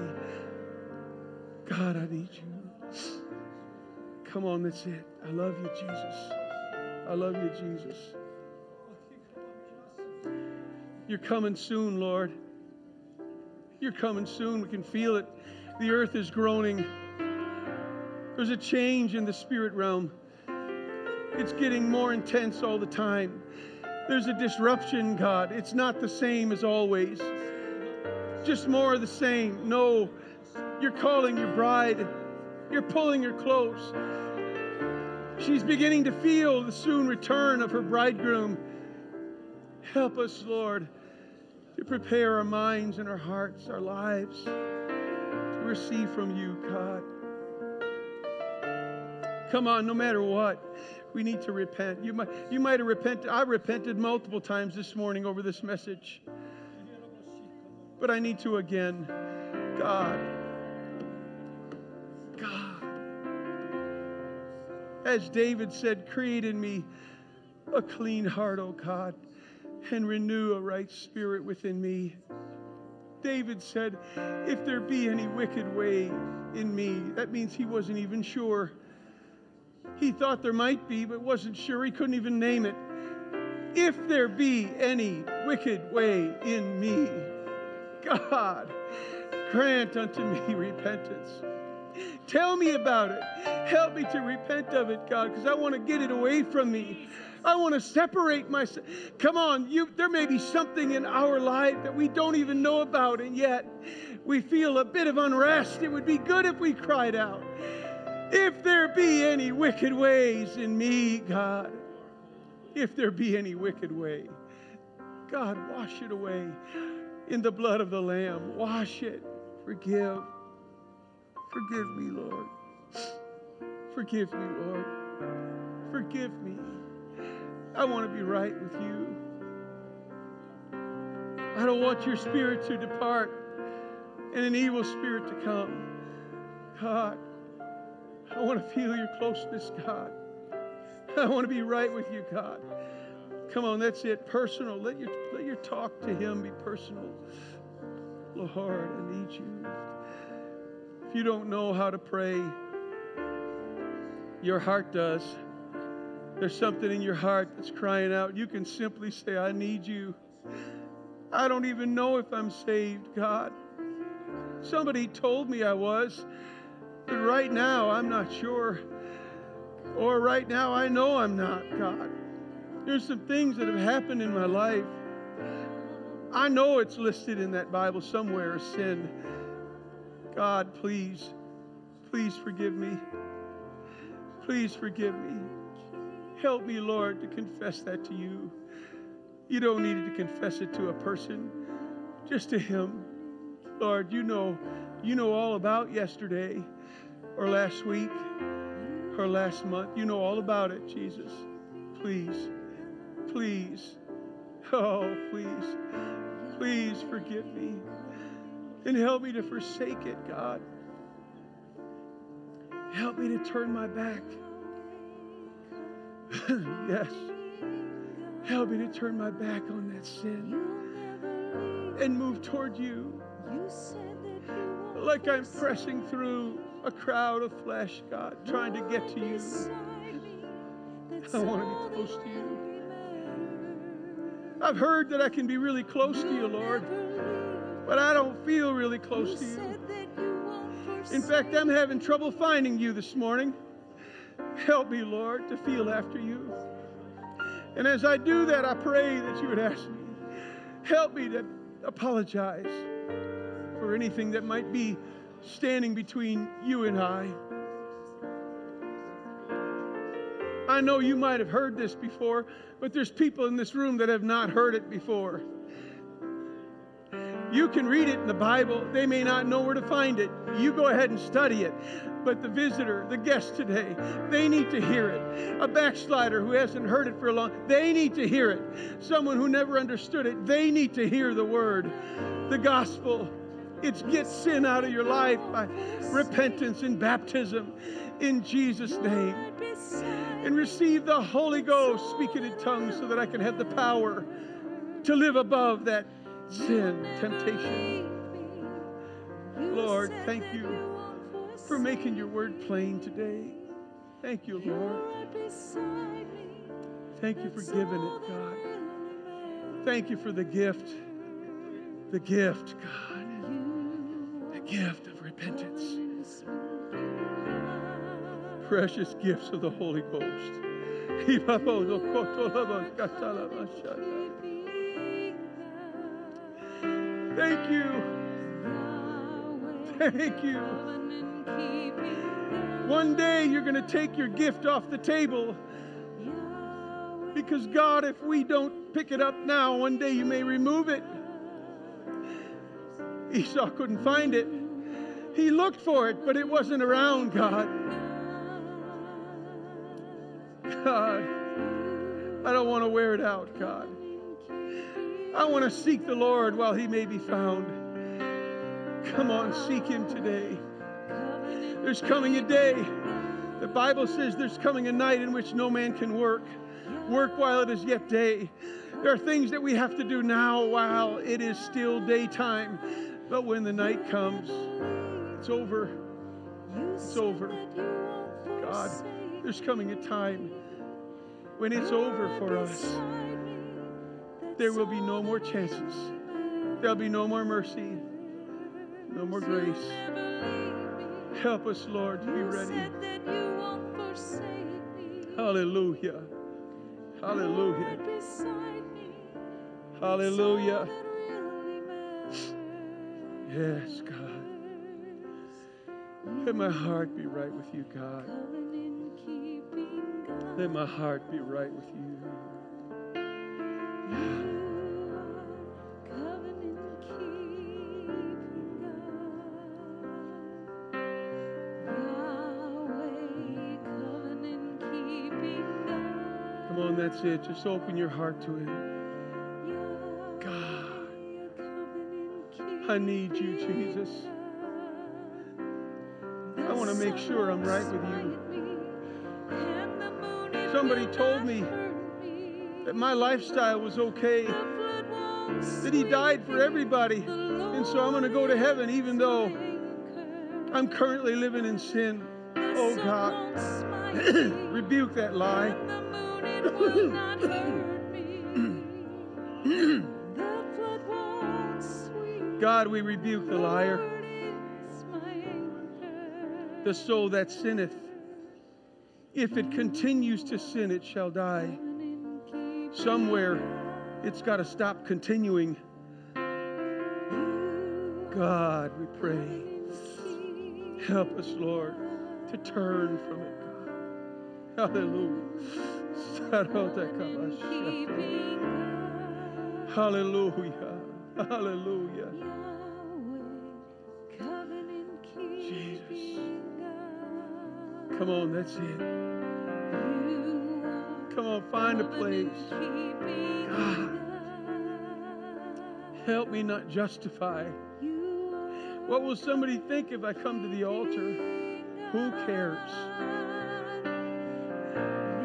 God, I need you. Come on, that's it. I love you, Jesus. I love you, Jesus. You're coming soon, Lord. You're coming soon. We can feel it. The earth is groaning. There's a change in the spirit realm. It's getting more intense all the time. There's a disruption, God. It's not the same as always. Just more of the same. No, you're calling your bride. You're pulling her close. She's beginning to feel the soon return of her bridegroom. Help us, Lord, to prepare our minds and our hearts, our lives to receive from you, God. Come on, no matter what, we need to repent. You might, you might have repented. I repented multiple times this morning over this message. But I need to again. God, God, as David said, create in me a clean heart, O God, and renew a right spirit within me. David said, If there be any wicked way in me, that means he wasn't even sure. He thought there might be, but wasn't sure. He couldn't even name it. If there be any wicked way in me, God, grant unto me [laughs] repentance. Tell me about it. Help me to repent of it, God, because I want to get it away from me. I want to separate myself. Come on, you there may be something in our life that we don't even know about, and yet we feel a bit of unrest. It would be good if we cried out. If there be any wicked ways in me, God, if there be any wicked way, God, wash it away in the blood of the Lamb. Wash it. Forgive. Forgive me, Lord. Forgive me, Lord. Forgive me. I want to be right with you. I don't want your spirit to depart and an evil spirit to come. God, I want to feel your closeness, God. I want to be right with you, God. Come on, that's it. Personal. Let your, let your talk to Him be personal. Lord, I need you. If you don't know how to pray, your heart does. There's something in your heart that's crying out. You can simply say, I need you. I don't even know if I'm saved, God. Somebody told me I was, but right now I'm not sure. Or right now I know I'm not, God. There's some things that have happened in my life. I know it's listed in that Bible somewhere, sin. God, please, please forgive me. Please forgive me. Help me, Lord, to confess that to you. You don't need to confess it to a person, just to Him. Lord, you know, you know all about yesterday or last week or last month. You know all about it, Jesus. Please, please, oh, please, please forgive me and help me to forsake it, God. Help me to turn my back. [laughs] yes. Help me to turn my back on that sin and move toward you. Like I'm pressing through a crowd of flesh, God, trying to get to you. I want to be close to you. I've heard that I can be really close to you, Lord, but I don't feel really close to you. In fact, I'm having trouble finding you this morning. Help me, Lord, to feel after you. And as I do that, I pray that you would ask me, help me to apologize for anything that might be standing between you and I. I know you might have heard this before, but there's people in this room that have not heard it before. You can read it in the Bible. They may not know where to find it. You go ahead and study it. But the visitor, the guest today, they need to hear it. A backslider who hasn't heard it for a long, they need to hear it. Someone who never understood it, they need to hear the word, the gospel. It's get sin out of your life by repentance and baptism in Jesus' name. And receive the Holy Ghost speaking in tongues so that I can have the power to live above that sin, temptation. Lord, thank you for making your word plain today. Thank you, Lord. Thank you for giving it, God. Thank you for the gift, the gift, God, the gift of repentance. Precious gifts of the Holy Ghost. Thank you. Thank you. One day you're going to take your gift off the table. Because, God, if we don't pick it up now, one day you may remove it. Esau couldn't find it. He looked for it, but it wasn't around, God. God, I don't want to wear it out, God. I want to seek the Lord while he may be found. Come on, seek him today. There's coming a day. The Bible says there's coming a night in which no man can work. Work while it is yet day. There are things that we have to do now while it is still daytime. But when the night comes, it's over. It's over. God, there's coming a time when it's over for us. There will be no more chances. There'll be no more mercy, no more grace. Help us, Lord, to be ready. Hallelujah. Hallelujah. Hallelujah. Yes, God. Let my heart be right with you, God. Let my heart be right with you. Come on, that's it. Just open your heart to Him. God, I need you, Jesus. I want to make sure I'm right with you. Somebody told me that my lifestyle was okay, that He died for everybody, and so I'm going to go to heaven even though I'm currently living in sin. Oh God, [coughs] rebuke that lie. [coughs] God, we rebuke the liar, the soul that sinneth. If it continues to sin, it shall die. Somewhere, it's got to stop continuing. God, we pray. Help us, Lord, to turn from it, God. Hallelujah. Hallelujah. Hallelujah. Jesus. Come on, that's it. Come on, find a place. God, help me not justify. What will somebody think if I come to the altar? Who cares?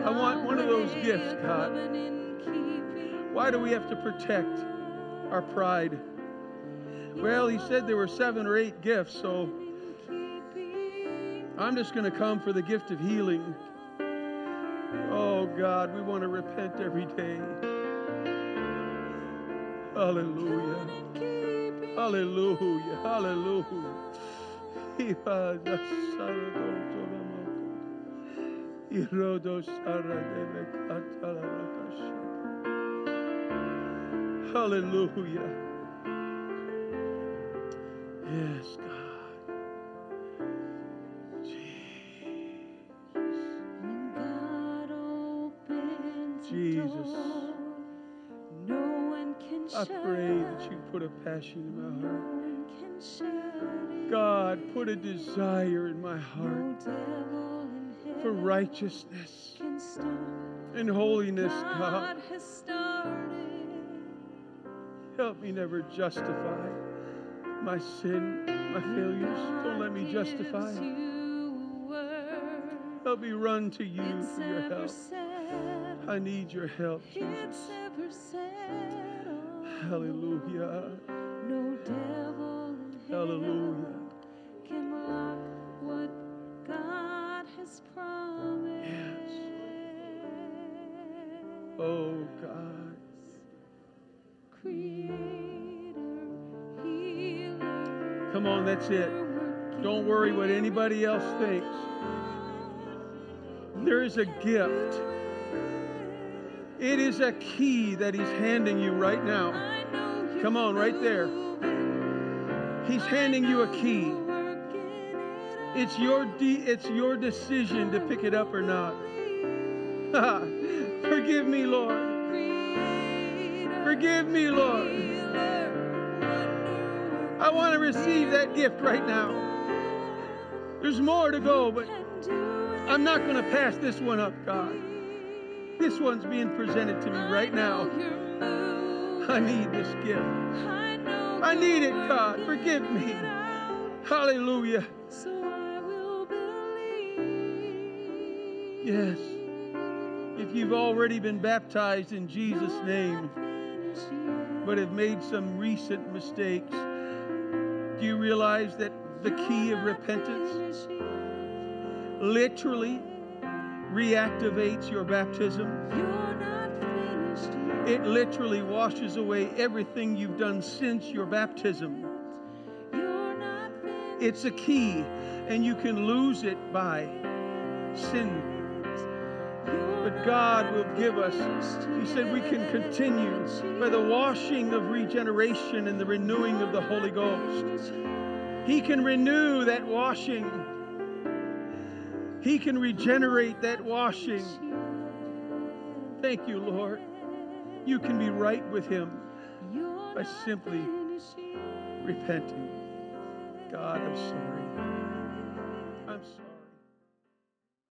I want one of those gifts, God. Why do we have to protect our pride? Well, he said there were seven or eight gifts, so I'm just going to come for the gift of healing. Oh, God, we want to repent every day. Hallelujah. Hallelujah. Hallelujah. Hallelujah. Yes, God. I pray that you put a passion in my heart. God, put a desire in my heart for righteousness and holiness, God. Help me never justify my sin, my failures. Don't let me justify. Help me run to you for your help. I need your help, Jesus. Hallelujah. No devil Hallelujah. can block what God has promised. Yes. Oh, God. Creator, healer, Come on, that's it. Don't worry what anybody else thinks. There is a gift. It is a key that He's handing you right now. Come on, right there. He's handing you a key. It's your de- it's your decision to pick it up or not. [laughs] Forgive me, Lord. Forgive me, Lord. I want to receive that gift right now. There's more to go, but I'm not going to pass this one up, God. This one's being presented to me right now. I need this gift. I need it, God. Forgive me. Hallelujah. So I will believe. Yes. If you've already been baptized in Jesus' name, but have made some recent mistakes, do you realize that the key of repentance literally reactivates your baptism? You're not finished yet. It literally washes away everything you've done since your baptism. You're not finished. It's a key, and you can lose it by sin. But God will give us, He said, we can continue by the washing of regeneration and the renewing of the Holy Ghost. He can renew that washing, He can regenerate that washing. Thank you, Lord. You can be right with Him by simply repenting. God, I'm sorry.